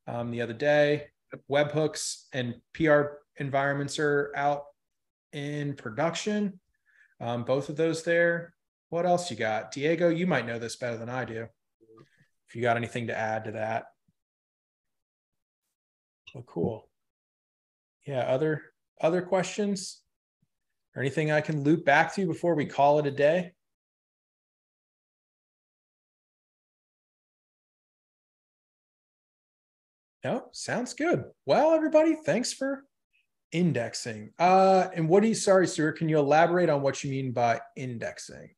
um, the other day. Webhooks and PR environments are out in production. Um, both of those there. What else you got? Diego, you might know this better than I do. If you got anything to add to that. Oh, cool. Yeah, other other questions or anything I can loop back to you before we call it a day? No, sounds good. Well, everybody, thanks for indexing. Uh, and what do you, sorry, sir, can you elaborate on what you mean by indexing?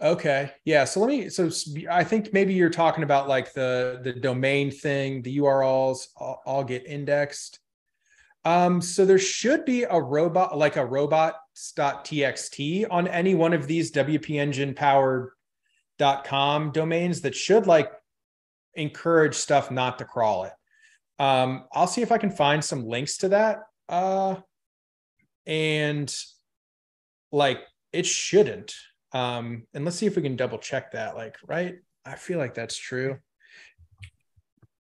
Okay. Yeah. So let me. So I think maybe you're talking about like the the domain thing. The URLs all, all get indexed. Um, so there should be a robot like a robots.txt on any one of these WP engine powered.com domains that should like encourage stuff not to crawl it. Um, I'll see if I can find some links to that. Uh, and like it shouldn't. Um, and let's see if we can double check that. Like, right? I feel like that's true.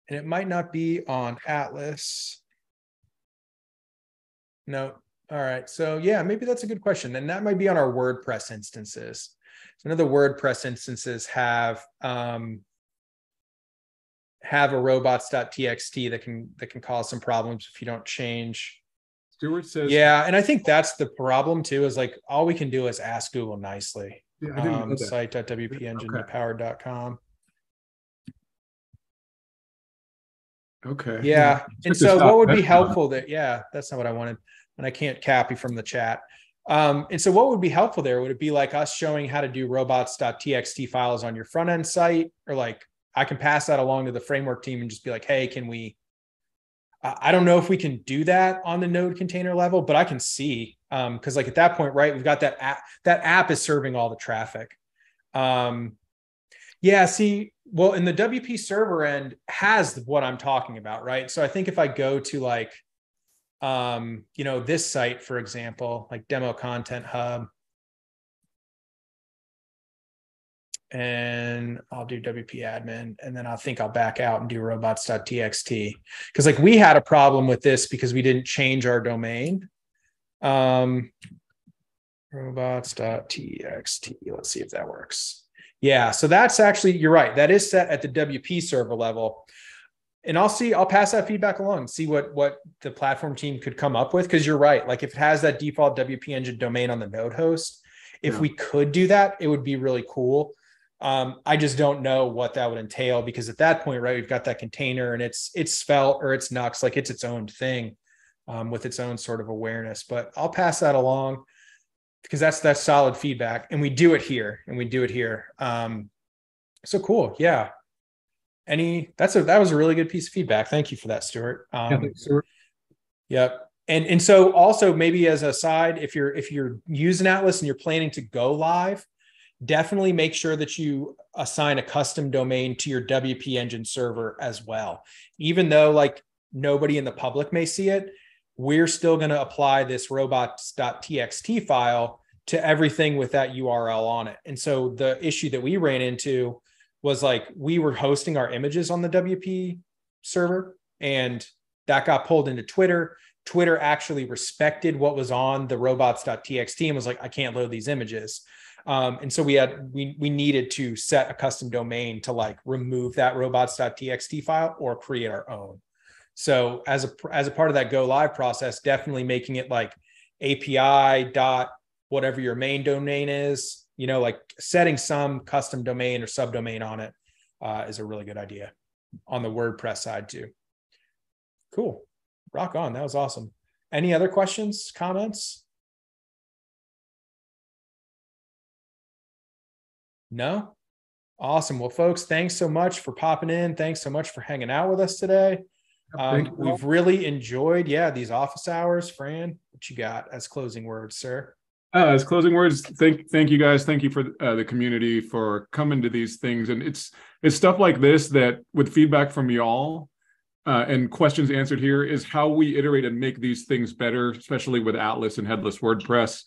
And it might not be on Atlas. No. All right. So yeah, maybe that's a good question. And that might be on our WordPress instances. So the WordPress instances have um, have a robots.txt that can that can cause some problems if you don't change. Stuart says Yeah, and I think that's the problem too, is like all we can do is ask Google nicely. Yeah, I didn't um, site.wpenginepowered.com. Okay. Yeah. And so what would be helpful that yeah, that's not what I wanted. And I can't copy from the chat. Um, and so what would be helpful there? Would it be like us showing how to do robots.txt files on your front end site or like I can pass that along to the framework team and just be like, hey, can we? I don't know if we can do that on the node container level, but I can see because um, like at that point, right, we've got that app. That app is serving all the traffic. Um, yeah, see, well, in the WP server end has what I'm talking about, right? So I think if I go to like, um, you know, this site, for example, like demo content hub, and I'll do WP admin and then I think I'll back out and do robots.txt. Because like we had a problem with this because we didn't change our domain. Um, robots.txt. Let's see if that works. Yeah, so that's actually, you're right. That is set at the WP server level. And I'll see, I'll pass that feedback along, see what what the platform team could come up with. Cause you're right. Like if it has that default WP engine domain on the node host, if yeah. we could do that, it would be really cool. Um, I just don't know what that would entail because at that point, right, we've got that container and it's it's Svelte or it's Nuxt, like it's its own thing um, with its own sort of awareness. But I'll pass that along because that's that's solid feedback, and we do it here, and we do it here. Um, so cool, yeah. Any that's a that was a really good piece of feedback. Thank you for that, Stuart. Um, yeah, thanks, Stuart. Yep. And and so also maybe as a side, if you're if you're using Atlas and you're planning to go live, definitely make sure that you assign a custom domain to your WP engine server as well. Even though like nobody in the public may see it, we're still going to apply this robots.txt file to everything with that URL on it. And so the issue that we ran into was like we were hosting our images on the WP server and that got pulled into Twitter. Twitter actually respected what was on the robots.txt and was like, I can't load these images. Um, and so we had we we needed to set a custom domain to like remove that robots.txt file or create our own. So as a as a part of that go live process, definitely making it like API dot whatever your main domain is. You know, like setting some custom domain or subdomain on it uh, is a really good idea on the WordPress side too. Cool. Rock on. That was awesome. Any other questions, comments? No? Awesome. Well, folks, thanks so much for popping in. Thanks so much for hanging out with us today. Um, we've really enjoyed, yeah, these office hours. Fran, what you got as closing words, sir? Uh, as closing words, thank thank you guys. Thank you for uh, the community for coming to these things, and it's it's stuff like this that, with feedback from y'all uh, and questions answered here, is how we iterate and make these things better, especially with Atlas and headless WordPress.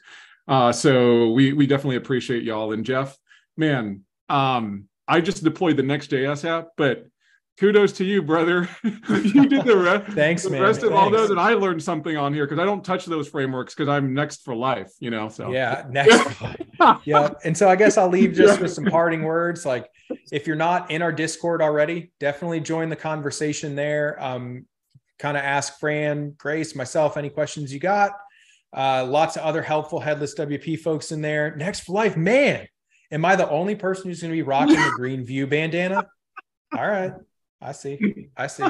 Uh, so we we definitely appreciate y'all. And Jeff, man, um, I just deployed the Next.js app, but kudos to you, brother. you did the rest. Thanks, the man. rest of Thanks. all those, and I learned something on here because I don't touch those frameworks because I'm next for life. You know, so yeah, next. yeah, and so I guess I'll leave just with some parting words. Like, if you're not in our Discord already, definitely join the conversation there. Um, kind of ask Fran, Grace, myself any questions you got. Uh, lots of other helpful headless WP folks in there. Next for life, man. Am I the only person who's going to be rocking the green Vue bandana? All right. I see. I see.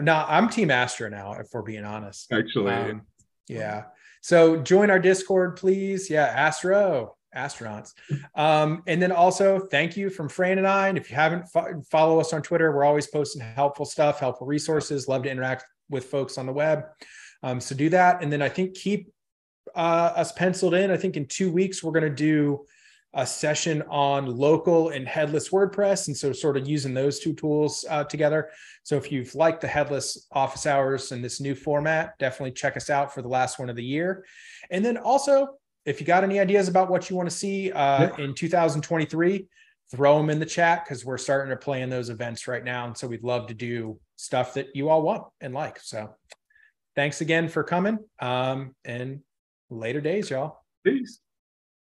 Now I'm Team Astro now, if we're being honest. Actually, Um, yeah. So join our Discord, please. Yeah, Astro, astronauts. Um, and then also thank you from Fran and I. And if you haven't fo- follow us on Twitter, we're always posting helpful stuff, helpful resources. Love to interact with folks on the web. Um, so do that. And then I think keep uh, us penciled in. I think in two weeks we're going to do a session on local and headless WordPress. And so, sort of using those two tools uh, together. So, if you've liked the headless office hours and this new format, definitely check us out for the last one of the year. And then also, if you got any ideas about what you want to see uh, in 2023, throw them in the chat because we're starting to plan those events right now. And so, we'd love to do stuff that you all want and like. So, thanks again for coming. Um, and later days, y'all. peace.